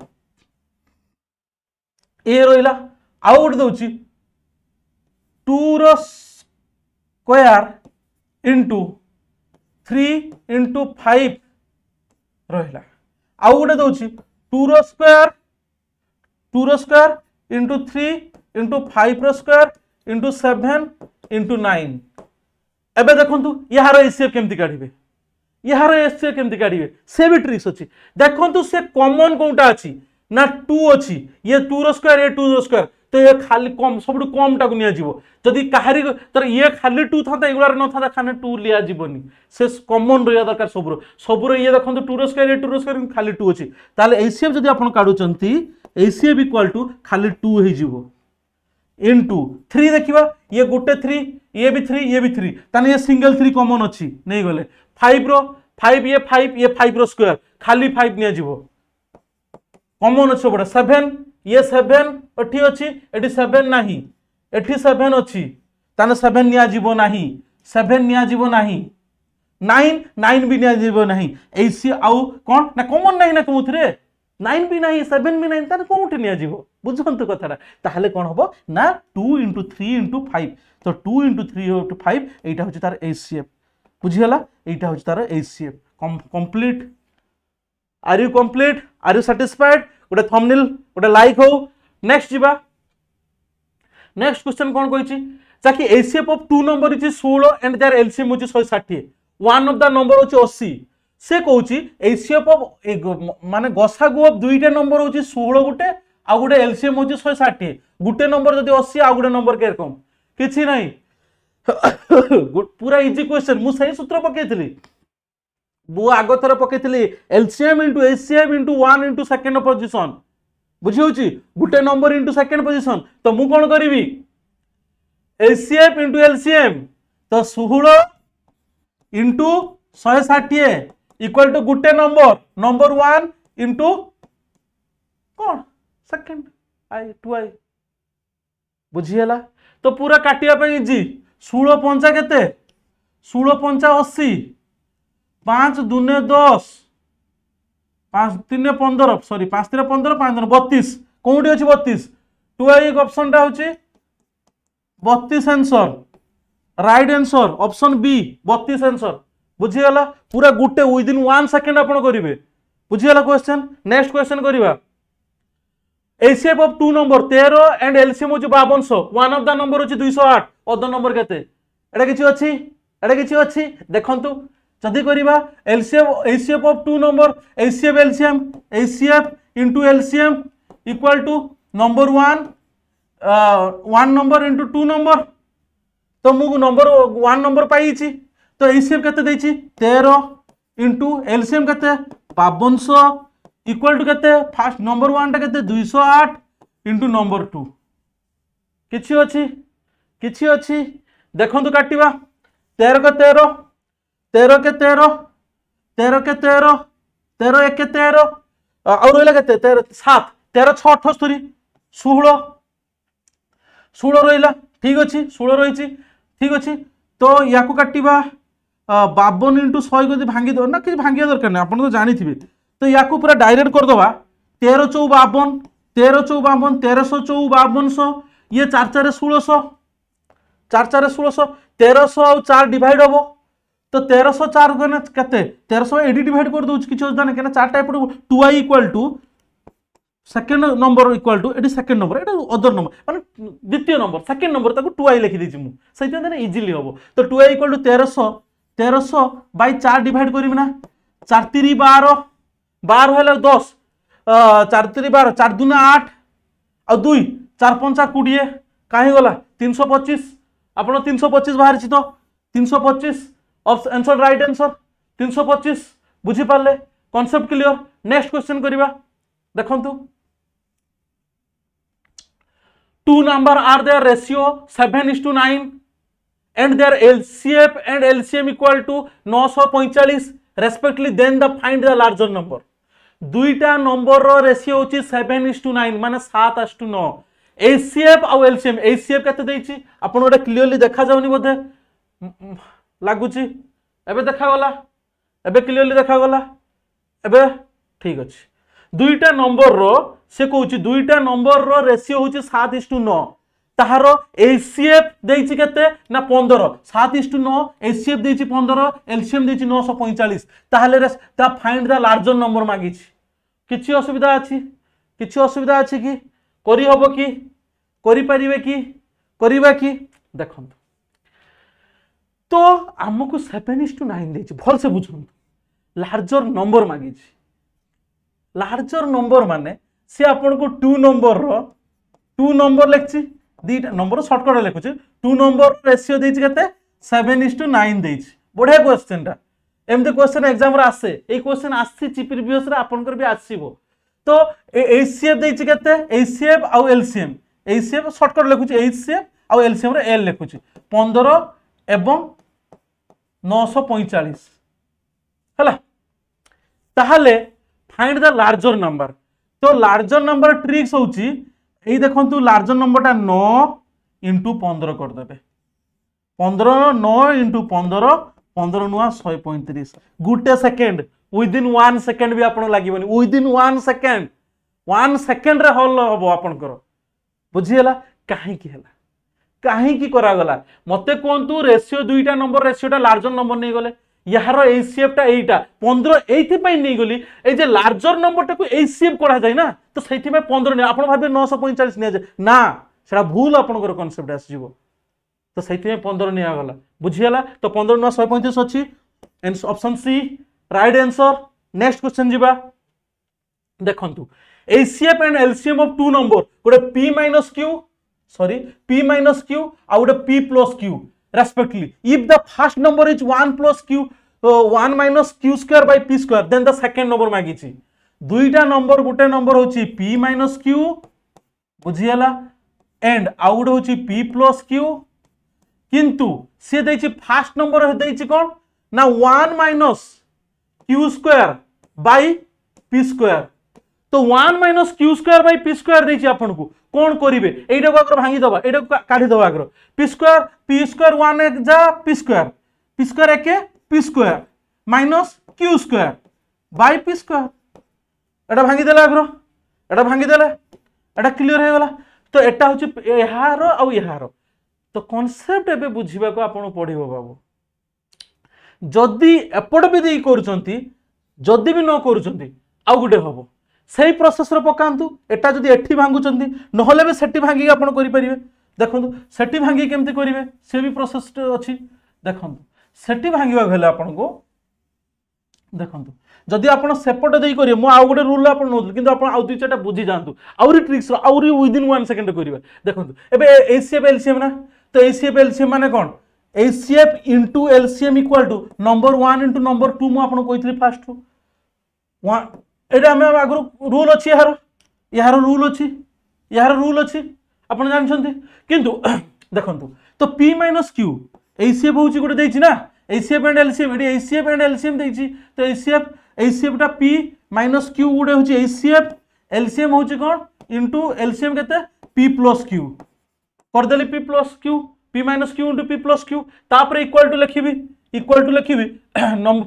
ए रहा आउ गोटे दूसरी टू रोयर इंटू थ्री इंटु फाइव रहा आउ गोटे दौर tour square two square into three into five square into seven into nine एवं देखु यार एसीएफ केमती काढ़े यार एसीएफ केमती काढ़े से भी ट्रिक्स अच्छी देखते से कमन कौटा अच्छी ना टू अच्छी ये टूर स्क्वयर ये टू स्क्वयर ତ ଇଏ ଖାଲି କମ୍ ସବୁଠୁ କମ୍ଟାକୁ ନିଆଯିବ ଯଦି କାହାରି ତର ଇଏ ଖାଲି ଟୁ ଥାନ୍ତା ଏଗୁଡ଼ାରେ ନଥାନ୍ତା ଖାଲି ଟୁ ନିଆଯିବନି ସେ କମନ୍ ରହିବା ଦରକାର ସବୁର ସବୁର ଇଏ ଦେଖନ୍ତୁ ଟୁର ସ୍କୋୟାର ଇଏ ଟୁର ସ୍କୋୟାର ଖାଲି ଟୁ ଅଛି ତାହେଲେ ଏସିଏଫ୍ ଯଦି ଆପଣ କାଢ଼ୁଛନ୍ତି ଏସିଏଫ୍ ଇକ୍ୱାଲ୍ ଟୁ ଖାଲି ଟୁ ହେଇଯିବ ইন্টু থ্রি দেখিবা ইয়ে গোটে থ্রি ইয়ে বি থ্রি ইয়ে বি থ্রি তাহলে ইয়ে সিঙ্গেল থ্রি কমন অছি নেই গলে ফাইভ রো ফাইভ ইয়ে ফাইভ ইয়ে ফাইভ রো স্কোয়ার খালি ফাইভ নিয়ে যাব কমন ଅଛି ଗୋଟେ ସେଭେନ୍ ইয়ে সেভেন এটি অছি এটি সেভেন নাহি এটি সেভেন অছি তাহলে সেভেন নিয়াযিব নাহি সেভেন নিয়াযিব নাহি নাইন নাইন বি নিয়াযিব নাহি এই সি আউ কোন না কমন নাহি না কোউথরে নাইন বি নাহি সেভেন বি নাহি তাহলে কোউঠে নিয়াযিব বুঝুন কথাটা তাহলে কোন হব না two into three into five তো two into three into five এইটা হচ্ছে তার এইচসিএফ বুঝিগলা এইটা হচ্ছে তার HCF complete are you complete are you satisfied গোটে ଥମ୍ନେଲ୍ ଗୋଟେ ଲାଇକ୍ ହଉ ନେକ୍ସଟ ଯିବା ନେକ୍ସଟ କ୍ୱେଶ୍ଚନ୍ କ'ଣ କହିଛି ଯାହାକି ଏସିଏଫ୍ ଅଫ୍ ଟୁ ନମ୍ବର ହେଇଛି ଷୋହଳ ଆଣ୍ଡ ତାର ଏଲ୍ସିଏମ୍ ହେଉଛି ଶହେ ଷାଠିଏ ୱାନ୍ ଅଫ୍ ଦ ନମ୍ବର ହେଉଛି ଅଶୀ ସେ କହୁଛି ଏସିଏଫ୍ ଅଫ୍ ମାନେ ଗସାଗୁ ଅଫ୍ ଦୁଇଟା ନମ୍ବର ହେଉଛି ଷୋହଳ ଗୋଟେ ଆଉ ଗୋଟେ ଏଲ୍ସିଏମ୍ ହେଉଛି ଶହେ ଷାଠିଏ ଗୋଟେ ନମ୍ବର ଯଦି ଅଶୀ ଆଉ ଗୋଟେ ନମ୍ବର କେୟାର କମ୍ କିଛି ନାହିଁ ପୁରା ଇଜି କ୍ୱେଶ୍ଚନ୍ ମୁଁ ସେଇ ସୂତ୍ର ପକାଇଥିଲି ମୁଁ ଆଗ ଥର ପକେଇଥିଲି LCM into ACM into one into second position ବୁଝିହେଉଛି? ଗୋଟେ ନମ୍ବର ଇଣ୍ଟୁ ସେକେଣ୍ଡ ପୋଜିସନ୍ ତ ମୁଁ କ'ଣ କରିବି? ଏସିଏମ୍ ଇଣ୍ଟୁ ଏଲ୍ସିଏମ୍ ତ ଷୋହଳ ଇଣ୍ଟୁ ଶହେ ଷାଠିଏ ଇକ୍ୱାଲ୍ ଟୁ ଗୋଟେ ନମ୍ବର ନମ୍ବର ୱାନ୍ ଇଣ୍ଟୁ କ'ଣ? ସେକେଣ୍ଡ ଆଇ ଟୁ ଆଇ ବୁଝିହେଲା? ତ ପୁରା କାଟିବା ପାଇଁ ଇଜି ଷୋହଳ ପଞ୍ଚା କେତେ? ଷୋହଳ ପଞ୍ଚା ଅଶୀ। পাঁচ দুনে দশ। পাঁচ তিনে পনেরো সরি পাঁচ তিনে পনেরো, পাঁচ দিন বতিশ কোটি অছি বতিশ টু আই অপশনটা হচ্ছে বতিশ answer right answer option B বতিশ answer বুঝিগলা? পুরা গোটে উইদিন ওয়ান সেকেন্ড আপনার করবে। বুঝিগলা কোশ্চেন নেক্সট কোশ্চেন করা এসিএফ অফ টু নম্বর তের এন্ড এলসিএম হচ্ছে বাবনশ। ওয়ান অফ দ্য নম্বর হচ্ছে দুইশ আট। অদর নম্বর কেতে? এটা কিছু অছি এটা কিছু অছি দেখন্তু। ଯଦି କରିବା LCF LCF of two number LCF LCM LCF into LCM equal to number one one number into two number ତ ମୁଁ ନମ୍ବର ୱାନ୍ ନମ୍ବର ପାଇଛି। ତ ଏଲ୍ସିଏମ୍ କେତେ ଦେଇଛି? ତେର ଇଣ୍ଟୁ ଏଲ୍ସିଏମ୍ କେତେ? ବାବନଶହ ଇକ୍ୱାଲ୍ ଟୁ କେତେ? ଫାର୍ଷ୍ଟ ନମ୍ବର ୱାନ୍ଟା କେତେ? ଦୁଇଶହ ଆଠ ଇଣ୍ଟୁ ନମ୍ବର ଟୁ କିଛି ଅଛି? କିଛି ଅଛି? ଦେଖନ୍ତୁ କାଟିବା। ତେର କେ ତେର ତେର କେ ତେର ତେର କେ ତେର ତେର ଏକେ ତେର ଆଉ ରହିଲା କେତେ ତେର ସାତ ତେର ଛଅ ଅଠସ୍ତରୀ ଷୋହଳ ଷୋହଳ ରହିଲା ଠିକ୍ ଅଛି ଷୋହଳ ରହିଛି ଠିକ୍ ଅଛି ତ ୟାକୁ କାଟିବା ବାବନ ଇଣ୍ଟୁ ଶହେ ଯଦି ଭାଙ୍ଗିଦେବା ନା କିଛି ଭାଙ୍ଗିବା ଦରକାର ନାହିଁ ଆପଣ ତ ଜାଣିଥିବେ ତ ୟାକୁ ପୁରା ଡାଇରେକ୍ଟ କରିଦେବା ତେର ଚଉ ବାବନ ତେର ଚଉ ବାବନ ତେରଶହ ଚଉ ବାବନଶହ ଇଏ ଚାରି ଚାରି ଷୋଳଶହ ଚାରି तो तेरह सौ चार गने के तेरह सौ एडी डिवाइड कर दूसरी किसी योजना क्या चार्टा एपट two I equal to second number equal to ये सेकेंड नंबर ये अदर नंबर मैं द्वितीय नंबर सेकेंड नंबर ताको टू आई लिखिदे मुझे इजिली हम तो टू आई इक्वाल टू तेरह सौ तेरह सौ बै चार डिवाइड करना चार तीन बार बार है दस चार तीन बार चार दून आठ आ दुई चार पंचा कोड़े कहीं गला तीन सौ पचिश आप तीन सौ पचिश बाहरी तो तीन सौ पचिश आंसर राइट आंसर तीन सौ पचिश बुझीपारे कनसेप्ट क्लीयर नेक्स्ट क्वेश्चन करवा देखु two number are their ratio seven is two nine and their HCF and LCM equal to नौ सौ पैंचाश respectively then the find the larger number দুইটা নম্বরর রেসিও হচ্ছে সেভেন ইস টু নাইন মানে সাত us to ন HCF আউ LCM HCF কেতে দিয়েছি আপনার ওটা ক্লিয়রলি দেখা যাওনি বোধে ଲାଗୁଛି? ଏବେ ଦେଖାଗଲା? ଏବେ କ୍ଲିଅରଲି ଦେଖାଗଲା? ଏବେ ଠିକ୍ ଅଛି। ଦୁଇଟା ନମ୍ବରର ସେ କହୁଛି ଦୁଇଟା ନମ୍ବରର ରେସିଓ ହେଉଛି ସାତ ଇସ୍ ଟୁ ନଅ। ତାହାର ଏସିଏଫ୍ ଦେଇଛି କେତେ? ନା ପନ୍ଦର? ସାତ ଇସ୍ ଟୁ ନଅ ଏସିଏଫ୍ ଦେଇଛି ପନ୍ଦର ଏଲସିଏମ୍ ଦେଇଛି ନଅଶହ ପଇଁଚାଳିଶ। ତାହେଲେ ରେ- ତା ଫାଇଣ୍ଡ ଦ ଲାର୍ଜର ନମ୍ବର ମାଗିଛି। କିଛି ଅସୁବିଧା ଅଛି? କିଛି ଅସୁବିଧା ଅଛି କି? କରିହବ କି? କରିପାରିବେ କି? କରିବା କି? ଦେଖନ୍ତୁ। ତ ଆମକୁ ସେଭେନ୍ ଇସ୍ ଟୁ ନାଇନ୍ ଦେଇଛି ଭଲସେ ବୁଝନ୍ତୁ ଲାର୍ଜର ନମ୍ବର ମାଗିଛି ଲାର୍ଜର ନମ୍ବର ମାନେ ସେ ଆପଣଙ୍କୁ ଟୁ ନମ୍ବରର ଟୁ ନମ୍ବର ଲେଖିଛି ଦୁଇଟା ନମ୍ବର ସର୍ଟକଟ୍ ଲେଖୁଛି ଟୁ ନମ୍ବର ରେସିଓ ଦେଇଛି କେତେ ସେଭେନ୍ ଇସ୍ ଟୁ ନାଇନ୍ ଦେଇଛି ବଢ଼ିଆ କ୍ୱେଶ୍ଚନଟା ଏମିତି କ୍ୱେଶ୍ଚନ ଏକ୍ଜାମରେ ଆସେ ଏଇ କ୍ୱେଶ୍ଚନ ଆସିଛି ପ୍ରିଭିୟସରେ ଆପଣଙ୍କର ବି ଆସିବ ତ ଏଚ୍ ସି ଏଫ୍ ଦେଇଛି କେତେ ଏଚ୍ ସି ଏଫ୍ ଆଉ L C M H C F shortcut ଲେଖୁଛି ଏଚ୍ ସି ଏଫ୍ ଆଉ ଏଲ୍ ସି ଏମ୍ରେ ଏଲ୍ ଲେଖୁଛି ପନ୍ଦର ଏବଂ নশো পঁয়চাশ হল তাহলে ফাইন্ড দ লার্জর নম্বর তো লার্জর নম্বর ট্রিক্স হচ্ছে এই দেখুন লার্জর নম্বরটা ন ইন্টু পনেরো করেদেবে পনেরো ন ইন্টু পনেরো পনেরো নুয়া শহে পঁয়ত্রিশ গোটে সেকেন্ড উইদিন ওয়ান সেকেন্ড বি আপনার লাগবে উইদিন ওয়ান সেকেন্ড ওয়ান সেকেন্ডরে হল হব আপনার বুঝিগাল কী হল କାହିଁକି କରାଗଲା ମୋତେ କୁହନ୍ତୁ ରେସିଓ ଦୁଇଟା ନମ୍ବର ରେସିଓଟା ଲାର୍ଜର ନମ୍ବର ନେଇଗଲେ ଏହାର ଏଇ ସିଏଫ୍ଟା ଏଇଟା ପନ୍ଦର ଏଇଥିପାଇଁ ନେଇଗଲି ଏଇ ଯେ ଲାର୍ଜର ନମ୍ବରଟାକୁ ଏଇ ସିଏଫ୍ କରାଯାଏ ନା ତ ସେଇଥିପାଇଁ ପନ୍ଦର ନିଏ ଆପଣ ଭାବିବେ ନଅଶହ ପଇଁଚାଳିଶ ନିଆଯାଏ ନା ସେଟା ଭୁଲ ଆପଣଙ୍କର କନସେପ୍ଟ ଆସିଯିବ ତ ସେଇଥିପାଇଁ ପନ୍ଦର ନିଆଗଲା ବୁଝିଗଲା ତ ପନ୍ଦର ନୂଆ ଶହେ ପଇଁତିରିଶ ଅଛି। Option C right answer next question ଯିବା। ଦେଖନ୍ତୁ। ACF and LCM of two number ଗୋଟେ P minus Q sorry p minus q out of p plus q respectively if the first number is 1 plus q uh, 1 minus q square by p square then the second number मागिछि दुईटा number गोटे number होछि p minus q बुझियाला and out होछि p plus q किंतु से दैछि first number दैछि कोन ना 1 minus q square by p square तो 1 minus q square by p square दैछि आपन को কোণ করবে? এইটাকে আগে ভাঙিদেবা এইটাকে কাঠিদেবা আগে P square P square one এক যা পি স্কোয়ার পি স্কোয়ার একে P square minus Q square by P square এটা ভাঙিদেলে আগে এটা ভাঙিদেলে এটা ক্লিয়ার হয়ে গলা তো এটা হচ্ছে এর আহার তো কনসেপ্ট এবে বুঝবা আপনার পড়ব বাবু যদি এপট বি দিয়ে করছেন যদি বি ন করছেন আউ গোটে হব ହବ ସେଇ ପ୍ରୋସେସରେ ପକାନ୍ତୁ ଏଟା ଯଦି ଏଠି ଭାଙ୍ଗୁଛନ୍ତି ନହେଲେ ବି ସେଠି ଭାଙ୍ଗିକି ଆପଣ କରିପାରିବେ। ଦେଖନ୍ତୁ ସେଠି ଭାଙ୍ଗିକି କେମିତି କରିବେ? ସେ ବି ପ୍ରୋସେସ ଅଛି। ଦେଖନ୍ତୁ ସେଠି ଭାଙ୍ଗିବାକୁ ହେଲେ ଆପଣଙ୍କୁ ଦେଖନ୍ତୁ ଯଦି ଆପଣ ସେପଟେ ଦେଇ କରିବେ ମୁଁ ଆଉ ଗୋଟେ ରୁଲ୍ ଆପଣ ନେଉଥିଲି କିନ୍ତୁ ଆପଣ ଆଉ ଦୁଇ ଚାରିଟା ବୁଝି ଯାଆନ୍ତୁ ଆହୁରି ଟ୍ରିକ୍ସର ଆହୁରି ୱିଦିନ୍ ୱାନ୍ ସେକେଣ୍ଡ କରିବେ। ଦେଖନ୍ତୁ ଏବେ ଏସିଏଫ୍ ଏଲସିଏମ୍ ନା? ତ ଏସିଏଫ୍ ଏଲସିଏମ୍ ମାନେ କ'ଣ? ACF into LCM equal to number one into number two ମୁଁ ଆପଣଙ୍କୁ କହିଥିଲି ଫାଷ୍ଟରୁ ୱାନ୍ यहाँ आगु रूल अच्छी यार यार रूल अच्छी यार रूल अच्छी आप जानते कि देखो तो पी माइनस क्यू एसीएफ हूँ गोटे ना एसीएफ एंड एलसीएम ये एसीएफ एंड एलसीएम दे तो एसीएफ एसीएफटा पी माइनस क्यू गोटे हूँ एफ़ एलसीएम हूँ कौन इंटु एलसीएम के पी प्लस क्यू करदे P plus Q P minus Q into P plus Q तापर इक्वाल टू लिखी इक्वाल टू लिखी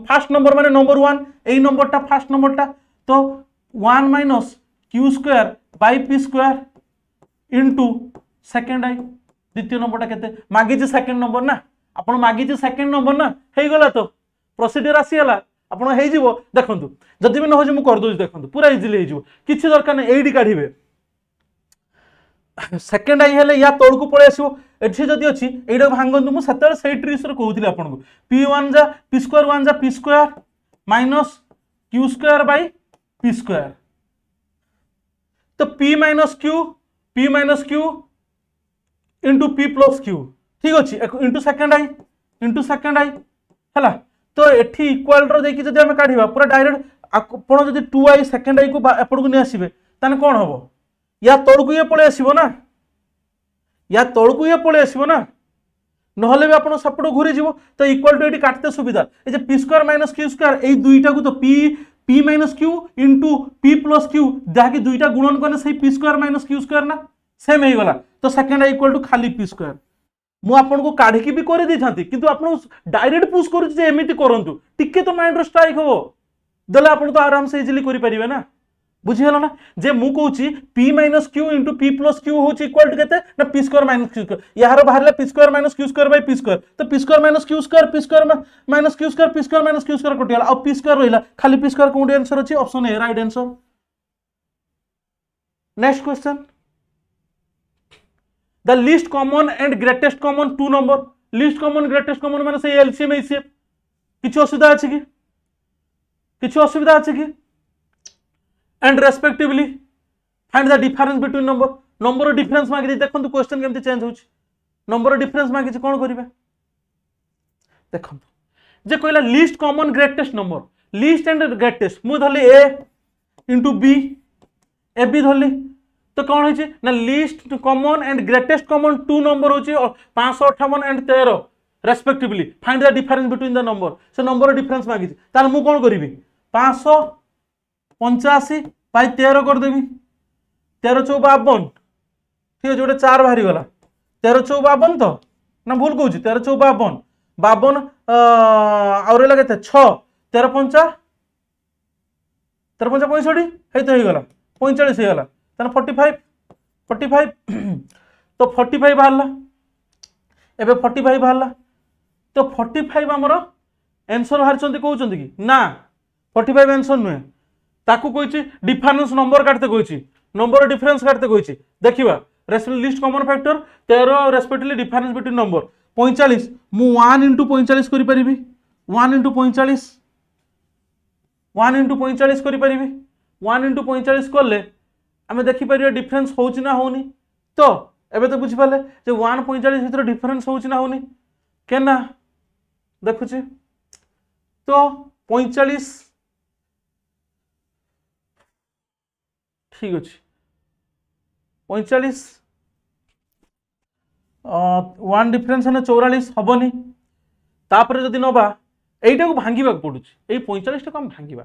फास्ट नंबर मानने नंबर वन यही नंबरटा फास्ट नंबरटा তো one minus Q square by P square into second I, দ্বিতীয় নম্বরটা কেতে? মাগিছে সেকেন্ড নম্বর না? আপনার মাগিছে সেকেন্ড নম্বর না? হয়েগলা তো। প্রসিডিওর আসিগলা আপনার হয়ে যাব দেখুন যদি বি নহচ্ছে মু করেদেছি দেখুন পুরা ইজিলি হয়ে যাব কিছু দরকার নেই এইটি কাঢ়বে। সেকেন্ড আই হলে ইয়া তলকু পড়ে আসব এটি যদি অছি এইটা ভাঙ্গন্তু মু সেতবে সেই ট্রিক্সরে কৌলি আপনার পি ওয়ান যা পি স্কোয়ার ওয়ান যা P square minus Q square by P square तो P minus Q P minus Q into P plus Q ठीक अच्छे into second I into second I है तो ये इक्वाल्टर देखिए जब आम काढ़ा पूरा डायरेक्ट ଆପଣ ଯଦି ଟୁ ଆଇ ସେକେଣ୍ଡ ଆଇକୁ ଏପଟକୁ ନେଇ ଆସିବେ ତାହେଲେ କ'ଣ ହେବ ୟା ତଳକୁ ଇଏ ପଳେଇ ଆସିବ ନା ୟା ତଳକୁ ଇଏ ପଳେଇ ଆସିବ ନା ନହେଲେ ବି ଆପଣ ସେପଟକୁ ଘୁରିଯିବ ତ ଇକ୍ୱାଲ୍ ଟୁ ଏଠି କାଟିତେ ସୁବିଧା ଏ ଯେ P square minus Q square ଏଇ ଦୁଇଟାକୁ ତ P p minus q into p plus q যাকে দুইটা গুণন কলে সেই p square minus q square না সেম হয়ে গলা তো সেকেন্ড ইকুয়াল টু খালি পি স্কোয়ার ମୁଁ ଆପଣଙ୍କୁ କାଢ଼ିକି ବି କରିଦେଇଥାନ୍ତି କିନ୍ତୁ ଆପଣଙ୍କୁ ଡାଇରେକ୍ଟ ପୁସ୍ କରୁଛି ଯେ ଏମିତି କରନ୍ତୁ ଟିକେ ତ ମାଇଣ୍ଡର ଷ୍ଟ୍ରାଇକ୍ ହବ ଦେଲେ ଆପଣ ତ ଆରାମସେ ଇଜିଲି କରିପାରିବେ ନା बुझीगलना जे मुँह कौच P minus Q into P plus Q हूँ इक्वाल टू के P square minus Q square यार बाहर P square minus Q square by P square तो P square minus Q square P square minus Q square P square minus Q square कटिगला आ P square रहा खाली P square कौटी answer अच्छी option A right answer next question the least common and greatest common two number least common greatest common मैंने LCM ACM किसी असुविधा अच्छी किसी असुविधा अच्छी and respectively find the difference between number number difference मांगी देखो क्वेश्चन केमती चेंज हो नंबर डिफरेन्स मांगी कौन करवा देखो जे कहला least common greatest number least and greatest मुझे A into B A B धरली तो कौन है ना least common and greatest common two number हो पाँच अठावन एंड तेरह respectively find the difference between the number से नंबर डिफरेंस मांगी ताल मु कौन करी पाँच পঞ্চাশি বাই তের করেদেবি তের চৌ বাবন ঠিক আছে গোটে চার বাহারি গলা তের চৌ বাবন তো না ভুল কৌছি তের চৌ বাবন বাবন আহলা কেতে ছ তের পঞ্চা তের পঞ্চা পঁয়ষঠি এই তো হয়ে গলা পঁয়চাশ হয়ে গলা তাহলে ফর্টি ফাইভ ফর্টি ফাইভ তো ফর্টি ফাইভ বাহারা এবে ফর্টি ফাইভ বাহারা তো ফর্টি ফাইভ আমার এনসর বাহার কৌন কি না ফর্টি ফাইভ এনসর নুহে তাকে কইছি ডিফারেন্স নম্বর কাটতে কইছি। নম্বর ডিফারেন্স কাটতে কইছি। দেখিবা রেসপেক্ট লিস্ট কমন ফ্যাক্টর তের রেসপেক্টলি ডিফারেন্স বিটুইন নম্বর পঁয়চাশ মু ওয়ান ইন্টু পঁয়চাশ করিপারি ওয়ান ইন্টু পঁয়চাশ ওয়ান ইন্টু পঁয়চাশ করিপারি ওয়ান ইন্টু পঁয়চাশ করলে আমি দেখিপার ডিফরেন্স হচ্ছে না হোনি তো এবে তো বুঝিপারে যে ওয়ান পঁয়চাশ ভিতরে ডিফরেন্স হচ্ছে না হোনি কেনা? দেখুছি তো পঁয়চাশ ঠিক ଅଛି ପଇଁଚାଳିଶ ୱାନ୍ ଡିଫରେନ୍ସ ହେଲେ ଚଉରାଳିଶ ହେବନି ତାପରେ ଯଦି ନେବା ଏଇଟାକୁ ଭାଙ୍ଗିବାକୁ ପଡ଼ୁଛି। ଏଇ ପଇଁଚାଳିଶଟାକୁ ଆମେ ଭାଙ୍ଗିବା।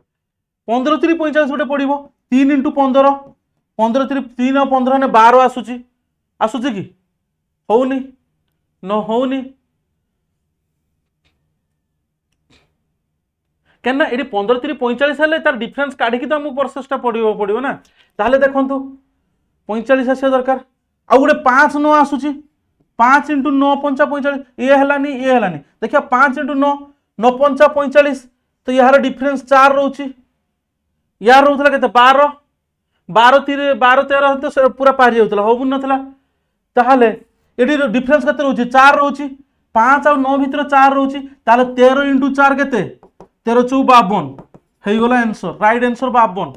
ପନ୍ଦର ତିରି ପଇଁଚାଳିଶ ଗୋଟେ ପଡ଼ିବ। ତିନି ଇଣ୍ଟୁ ପନ୍ଦର ପନ୍ଦର ତିରି ତିନି ଆଉ ପନ୍ଦର ହେଲେ ବାର ଆସୁଛି। ଆସୁଛି କି? ହଉନି? ନ ହଉନି? কেন না এটি পনেরো তিরিশ পঁয়চাশ হলে তার ডিফরেন্স কাঢ়িকি তো আমি প্রসেসটা পড়ব পড়ব না তাহলে দেখুন পঁয়চাশ আসা দরকার আউ গোটে পাঁচ ন আসুচি পাঁচ ইন্টু ন পঞ্চা পঁয়চাশ ইয়ে হলানি ইয়ে হলানি দেখা পাঁচ ইন্টু ন ন পঞ্চা পঁয়চাশ তো ইহার ডিফরেন্স চার রয়েছে ইয়ার রোলা কে বার বার তিরে বার তের তো পুরা পারি যাও হবু নথিলা তাহলে এটি ডিফরেন্স কত রয়েছে চার রয়েছে পাঁচ আর ন ভিতরে চার রয়েছে তাহলে তের ইন্টু চার কে তের চৌ বাবন হয়েগলা answer right answer Baban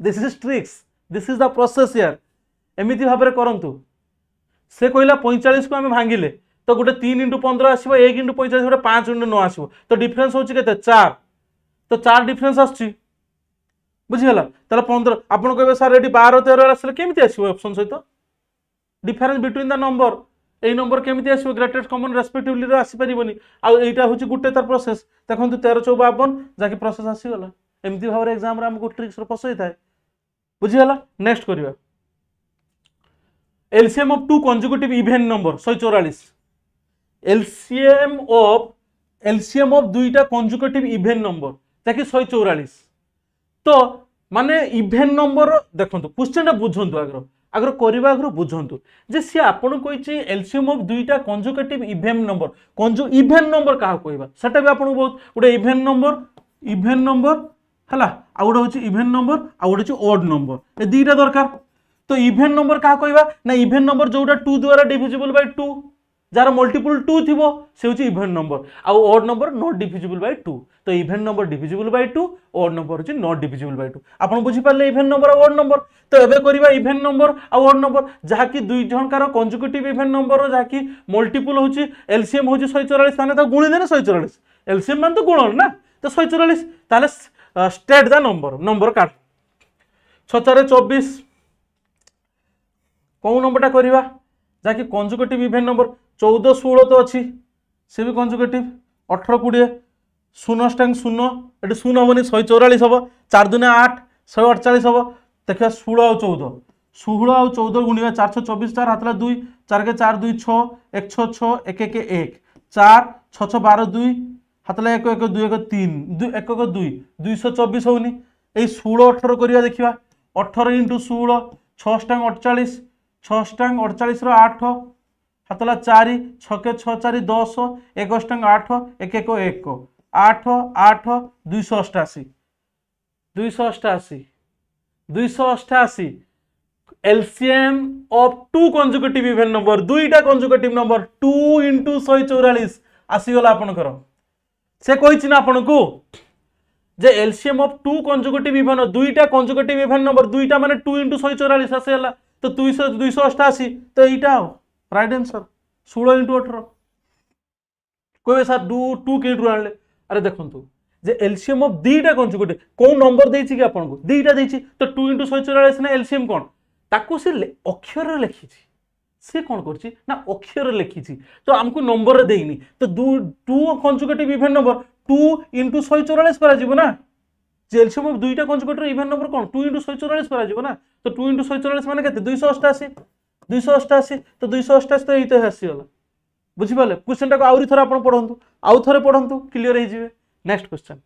this is tricks this is the process ইয়ার এমিতি ভাবে করন্তু। সে কহিলা পঁয়চাশ আমি ভাঙ্গিলে তো গোটে তিন ইন্টু পনেরো আসব এক ইন্টু পঁয়চাশ গোটে পাঁচ ইন্টু ন আসব তো ডিফরেন্স হচ্ছে কেতে চার তো চার ডিফরেন্স আসছি বুঝিগলা তাহলে পনেরো আপনার কে স্যার এটি বার তের আসলে কেমিতি আসব অপশন সহিত ডিফরেন্স বিটুইন দ্য নম্বর এই নম্বর কেমিতি আসব গ্রেটেস্ট কমন রেসপেক্টিভলি আসিপারিবনি এইটা হচ্ছে গোটে তার প্রসেস দেখন্তু তের চৌ বাবন যাকে প্রসেস আসিগলা এমতি ভাবে এক্সামরে আমাকে ট্রিক্সর পশাই থাকে বুঝিগলা নেক্সট করিবা LCM of two consecutive even number শহে চৌরাশ এলসিএম অফ এলসিএম অফ দুইটা কনজুকেটিভ ইভেন নম্বর যাকে শহে চৌরাশ তো মানে ইভেন নম্বর দেখন্তু কোশ্চেনটা বুঝন্তু আগ্রহ আগ্রহ করিবা আগ্রহ বুঝন্তু যে সি আপন কইছি এলসিএম অফ দুইটা কনজুকেটিভ ইভেন নম্বর কনজু ইভেন নম্বর কাহা কইবা সেটা বি আপন বহুত গোটে ইভেন নম্বর ইভেন নম্বর ହେଲା ଆଉ ଗୋଟେ ହେଉଛି ଇଭେନ୍ ନମ୍ବର ଆଉ ଗୋଟେ ହେଉଛି ଓଡ୍ ନମ୍ବର ଏ ଦୁଇଟା ଦରକାର ତ ଇଭେନ୍ ନମ୍ବର କାହା କହିବା ନା ଇଭେନ୍ ନମ୍ବର ଯୋଉଟା ଟୁ ଦ୍ୱାରା ଡିଭିଜିବୁଲ୍ ବାଇ ଟୁ যার মল্টিপুল টু থিব সে হচ্ছে ইভেন্ট নম্বর আউ odd number not divisible by two তো even number divisible by two odd number হচ্ছে নট ডিভিজিবল বাই টু আপনার বুঝিপারে ইভেন্ট নম্বর আর ওড নম্বর তো এবে করা ইভেন্ট নম্বর আর ওড নম্বর যা কি দুই জনকার কনজুকেটিভ ইভেন্ট নম্বর যা কি মল্টিপুল হচ্ছে এলসিএম হচ্ছে শহে চৌরাশ তাহলে তাকে গুণি দেনে শহে চৌরাশ এলসিএম মানে তো গুণন না তো শহে চৌরাশ তাহলে স্টেট দা নম্বর নম্বর কাট ছচারে চব্বিশ কেউ নম্বরটা করা যা কি কনজুকেটিভ ইভেন্ট নম্বর ଚଉଦ ଷୋହଳ ତ ଅଛି। ସେ ବି କଞ୍ଜୁଗେଟିଭ୍ ଅଠର କୋଡ଼ିଏ ଶୂନ ଷ୍ଟାଙ୍ଗ ଶୂନ ଏଠି ଶୂନ ହେବନି ଶହେ ଚଉରାଳିଶ ହେବ ଚାରି ଦୁନେ ଆଠ ଶହେ ଅଠଚାଳିଶ ହେବ। ଦେଖିବା ଷୋହଳ ଆଉ ଚଉଦ। ଷୋହଳ ଆଉ ଚଉଦ ଗୁଣିବା ଚାରିଶହ ଚବିଶ ଚାର ହାତଲା ଦୁଇ ଚାରକେ ଚାର ଦୁଇ ଛଅ ଏକ ଛଅ ଛଅ ଏକ ଏକ ଏକ। ଚାର ଛଅ ଛଅ ବାର ଦୁଇ ହାତଲା ଏକ ଏକ ଦୁଇ ଏକ ତିନି ଦୁଇ ଏକ ଏକ ଦୁଇ ଦୁଇଶହ ଚବିଶ ହେଉନି। ଏଇ ଷୋହଳ ଅଠର କରିବା ଦେଖିବା। ଅଠର ଇଣ୍ଟୁ ଷୋହଳ ଛଅ ଷ୍ଟାଙ୍ଗ ଅଠଚାଳିଶ ଛଅ ଷ୍ଟାଙ୍ଗ ଅଠଚାଳିଶର ଆଠ সাতলা চারি, ছকে ছ চারি, দশ, একুশ আঠ, এক এক এক। আঠ আঠ, দুইশ অষ্টাশি। দুইশ অষ্টাশি। দুইশ অষ্টাশি। LCM of two consecutive even number দুইটা কনজুকেটিভ নম্বর টু ইন্টু শহে চৌরাশ আসিগাল আপনার সে কইছি না আপনার যে LCM of two consecutive even দুইটা কনজুকেটিভ ইভেন্ট নম্বর দুইটা মানে টু ইন্টু শহে চৌরাশ আসিগাল। তো দুইশ দুইশ অষ্টাশি। তো এইটা राइट आंसर ষোল ইন্টু অঠর কবে স্যার ডু টু কেটু আনলে। আরে দেখুন যে এলসিএম অফ দুইটা কনজুগেটিভ কেউ নম্বর দিয়েছি কি আপনার দুইটা দিয়েছি। তো টু ইন্টু শহে চৌরাশ না এলসিএম কোণ তাকে সে অক্ষরে লিখিছি। সে কোণ করছি? না, অক্ষরে লিখিছি। তো আমি নম্বরে দেইনি। তো দু two conjugative event number two into শহে চৌরাশ করা না? যে এলসিএম অফ দুইটা কনজুগেটিভ ইভেন্ট নম্বর কোণ টু ইন্টু শহে চৌরাশ করা না? তো টু ইন্টু শহে চৌরাশ মানে কেতে দুইশহ অষ্টাশি। ଦୁଇଶହ ଅଷ୍ଟାଅଶୀ ତ ଦୁଇଶହ ଅଷ୍ଟାଅଶୀ ତ ଏଇତ ଆସିଗଲା ବୁଝିପାରିଲେ କ୍ୱେଶ୍ଚନଟାକୁ ଆହୁରି ଥରେ ଆପଣ ପଢ଼ନ୍ତୁ ଆଉ ଥରେ ପଢ଼ନ୍ତୁ କ୍ଲିୟର ହେଇଯିବେ ନେକ୍ସଟ କ୍ୱେଶ୍ଚନ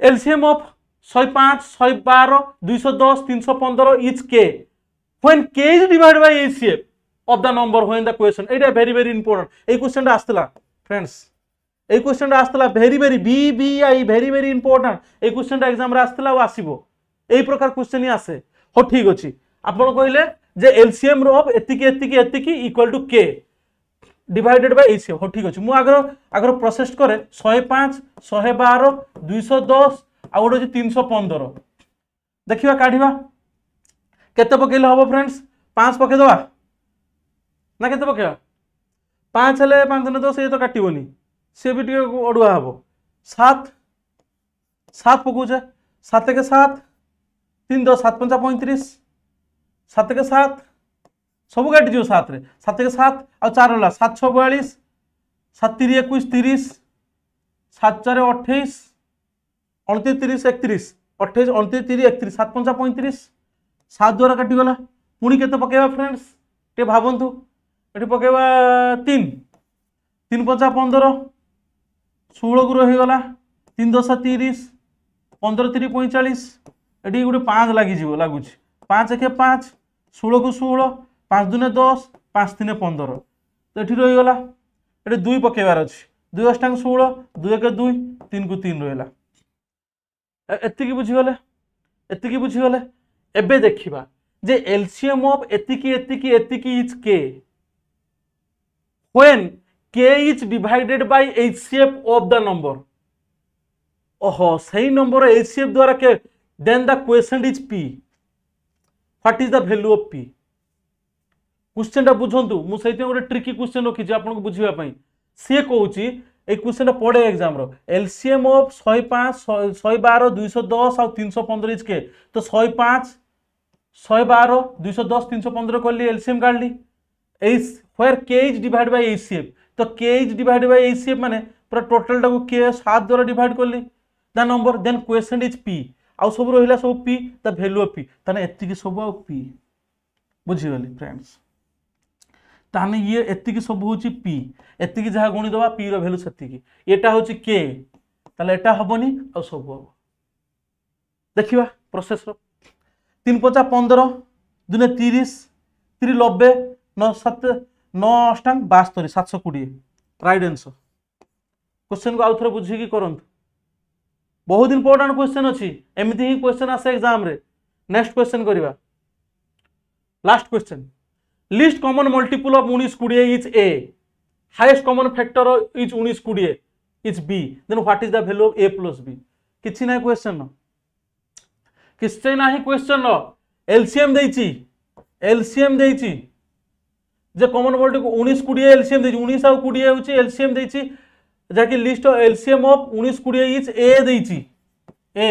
এলসিএম অফ শহে পাঁচ শহে বার দুইশো দশ তিনশো পনেরো each k when k is divide by HCF of the number when the question এইটা ভেরি ভেরি ইম্পর্টেন্ট এই কোয়েশ্চনটা আসতলা ফ্রেন্ডস এই কোয়েশ্চনটা আসতলা very very B B I very very important এই কোয়েশ্চনটা এক্সামরে আসতলা ଆଉ ଆସିବ এই প্রকার কোয়েশ্চন ହିଁ ଆସେ ହଉ ଠିକ ଅଛି ଆପଣ କହିଲେ ଯେ ଏଲସିଏମ୍ ଅଫ୍ ଏତିକି ଏତିକି ଏତିକି equal to k divided by h হো ঠিক আছে মু আগর আগর প্রসেস করে শহে পাঁচ শহে বার দুইশ দশ ଆଉ ଗୋଟେ ହେଉଛି ତିନିଶହ ପନ୍ଦର ଦେଖିବା କାଢ଼ିବା କେତେ ପକେଇଲେ ହବ ଫ୍ରେଣ୍ଡସ୍ ପାଞ୍ଚ ପକେଇଦେବା ନା କେତେ ପକେଇବା ପାଞ୍ଚ ହେଲେ ପାଞ୍ଚ ଦିନ ଦଶ ଇଏ ତ କାଟିବନି ସିଏ ବି ଟିକେ ଅଡ଼ୁଆ ହବ ସାତ ସାତ ପକଉଛେ ସାତକେ ସାତ ତିନି ଦଶ ସାତ ପଞ୍ଚା ପଇଁତିରିଶ ସାତକେ ସାତ। ସବୁ କାଟିଯିବ ସାତରେ। ସାତକେ ସାତ ଆଉ ଚାରି ହେଲା। ସାତ ଛଅ ବୟାଳିଶ ସାତ ତିରି ଏକୋଇଶ ତିରିଶ ସାତ ଚାରି ଅଠେଇଶ ଅଣତିରିଶ ତିରିଶ ଏକତିରିଶ ଅଠେଇଶ ଅଣତିରିଶ ତିରିଶ ଏକତିରିଶ ସାତ ପଞ୍ଚା ପଇଁତିରିଶ। ସାତ ଦ୍ୱାରା କାଟିଗଲା। ପୁଣି କେତେ ପକେଇବା ଫ୍ରେଣ୍ଡସ୍ ଟିକେ ଭାବନ୍ତୁ। ଏଠି ପକେଇବା ତିନି। ତିନି ପଞ୍ଚା ପନ୍ଦର ଷୋହଳକୁ ରହିଗଲା। ତିନି ଦଶ ତିରିଶ ପନ୍ଦର ତିରି ପଇଁଚାଳିଶ। ଏଠି ଗୋଟେ ପାଞ୍ଚ ଲାଗିଯିବ ଲାଗୁଛି। ପାଞ୍ଚ ଏକେ ପାଞ୍ଚ। ଷୋହଳକୁ ଷୋହଳ ପାଞ୍ଚ ଦିନେ ଦଶ ପାଞ୍ଚ ଦିନେ ପନ୍ଦର ତ ଏଠି ରହିଗଲା ଏଠି ଦୁଇ ପକେଇବାର ଅଛି ଦୁଇ ଅଷ୍ଟାଙ୍ଗ ଷୋହଳ ଦୁଇ ଏକ ଦୁଇ ତିନିକୁ ତିନି ରହିଲା ଏତିକି ବୁଝିଗଲେ? ଏତିକି ବୁଝିଗଲେ? ଏବେ ଦେଖିବା ଯେ ଏଲସିଏମ୍ ଅଫ୍ ଏତିକି ଏତିକି ଏତିକି is K? When k is divided by hcf of the number ଓହୋ ସେଇ ନମ୍ବର hcf ଦ୍ୱାରା କେ? Then the question is p. What is the value of P क्वेश्चनटा बुझंतु मु सहित गोटे ट्रिकी क्वेश्चन रखी आपको बुझापी सी कौच এই কোশ্চেনটা পড়ে এক্সামর এলসিএম অফ শহে পাঁচ শহে বার দুইশো দশ আর তিনশো পনেরো ইচকে তো শহে পাঁচ শহে বার দুইশো দশ তিনশো পনেরো করলি এলসিএম কাটলি এই where K is divide by HCF তো K is divide by HCF মানে পুরা টোটালটাকে কে সাত দ্বারা ডিভাইড করলি the number then question is P ଆଉ ସବୁ ରହିଲା ସବୁ ପି ତା ଭ୍ୟାଲୁ ଅଫ୍ ପି ତାହେଲେ ଏତିକି ସବୁ ଆଉ ପି ବୁଝିଗଲି ଫ୍ରେଣ୍ଡସ୍ ତାହେଲେ ଇଏ ଏତିକି ସବୁ ହେଉଛି ପି ଏତିକି ଯାହା ଗୁଣିଦେବା ପିର ଭ୍ୟାଲୁ ସେତିକି। ଏଟା ହେଉଛି କେ ତାହେଲେ ଏଟା ହେବନି ଆଉ ସବୁ ହେବ। ଦେଖିବା ପ୍ରୋସେସ୍ର ତିନି ପଞ୍ଚା ପନ୍ଦର ଦୁନେ ତିରିଶ ତିରି ନବେ ନଅ ସାତ ନଅ ଅଷ୍ଟାଙ୍ଗ ବାସ୍ତରୀ ସାତଶହ କୋଡ଼ିଏ। ରାଇଟ୍ ଆନ୍ସର କ୍ୱେଶ୍ଚନକୁ ଆଉ ଥରେ ବୁଝିକି କରନ୍ତୁ। ବହୁତ ଇମ୍ପୋର୍ଟାଣ୍ଟ କ୍ୱେଶ୍ଚନ ଅଛି ଏମିତି ହିଁ କ୍ୱେଶ୍ଚନ ଆସେ ଏକ୍ଜାମରେ ନେକ୍ସଟ କ୍ୱେଶ୍ଚନ କରିବା last question least common multiple of উনিশ কোড়িয়ে is a highest common factor is উনিশ কোড়িয়ে is b then what is the value of a plus b কিছু না কোয়েশ্চন কিছু না কোয়েশ্চন এলসিএম দিয়েছি এলসিএম দিয়েছি যে কমন মল্টি উনিশ কোড়িয়ে এলসিএম দিয়েছি উনিশ আউ কোড়িয়ে হচ্ছে এলসিএম দিয়েছি ଯାହାକି ଲିଷ୍ଟ ଏଲସିଏମ୍ ଅଫ୍ ଉଣେଇଶ କୋଡ଼ିଏ ଇଚ୍ ଏ ଦେଇଛି A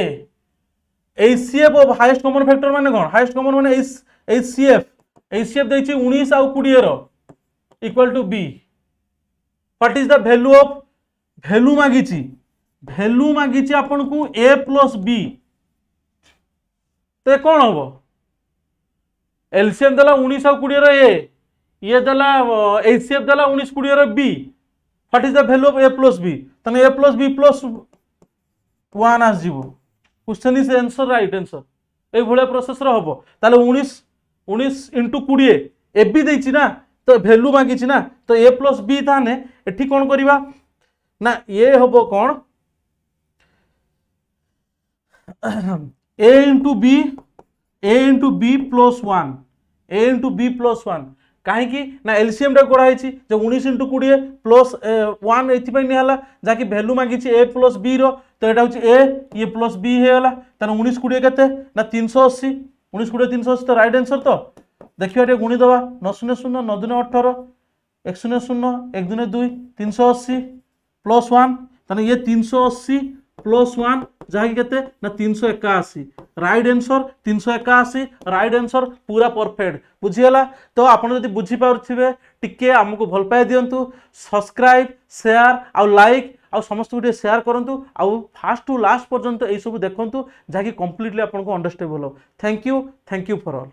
H C F of highest common factor ମାନେ କ'ଣ ହାଏଷ୍ଟ କମନ୍ ମାନେ H C F H C F ଦେଇଛି ଉଣେଇଶ ଆଉ କୋଡ଼ିଏର equal to B what is the value of value ମାଗିଛି ଭ୍ୟାଲ୍ୟୁ ମାଗିଛି ଆପଣଙ୍କୁ ଏ ପ୍ଲସ୍ ବି ତ କ'ଣ ହେବ? ଏଲସିଏମ୍ ଦେଲା ଉଣେଇଶ ଆଉ କୋଡ଼ିଏର ଏ ଇଏ ଦେଲା ଏଚ୍ ସି ଏଫ୍ ଦେଲା ଉଣେଇଶ କୋଡ଼ିଏର B what is the value of A plus B তাহলে A plus B plus one আসব question is answer right answer এইভাবে প্রসেসর হব তাহলে উনিশ উনিশ ইন্টু কোড়িয়ে এ বি দিয়েছি না তো ভ্যালু মাগিছি না তো এ প্লাস বি তাহলে এটি কোণ করা না এ হব কোণ a into b a into b plus 1 a into b plus 1 কাহি না এলসিএমটা করা হয়েছে যে উনিশ ইন্টু কুড়ি প্লস ওয়ান এপাই নিহলা যা কি ভ্যালু মাগিছে এ প্লস বি তো এটা হচ্ছে এ ইয়ে প্লস বি হয়ে গেল তাহলে উনিশ কুড়ি কে না তিনশো অশি উনিশ কুড়ি তিনশো অশি তো রাইট আনসর তো? দেখবা টিকে গুণি দেওয়া ন শূন্য শূন্য, ন দুনে অঠর এক শূন্য শূন্য, এক দুনে দুই, তিনশো অশি প্লস ওয়ান তাহলে ইয়ে তিনশো অশি প্লস ওয়ান ଯାହାକି କେତେ ନା ତିନିଶହ ଏକାଅଶୀ ରାଇଟ୍ ଆନ୍ସର୍ ତିନିଶହ ଏକାଅଶୀ ରାଇଟ୍ ଆନ୍ସର୍ ପୁରା ପରଫେକ୍ଟ ବୁଝିଗଲା ତ ଆପଣ ଯଦି ବୁଝିପାରୁଥିବେ ଟିକିଏ ଆମକୁ ଭଲ ପାଇ ଦିଅନ୍ତୁ। ସବସ୍କ୍ରାଇବ୍ ସେୟାର ଆଉ ଲାଇକ୍ ଆଉ ସମସ୍ତଙ୍କୁ ଟିକେ ସେୟାର କରନ୍ତୁ। ଆଉ ଫାଷ୍ଟ ଟୁ ଲାଷ୍ଟ ପର୍ଯ୍ୟନ୍ତ ଏଇସବୁ ଦେଖନ୍ତୁ ଯାହାକି କମ୍ପ୍ଲିଟଲି ଆପଣଙ୍କୁ ଅଣ୍ଡରଷ୍ଟେବୁଲ୍ ହେବ। Thank you thank you for all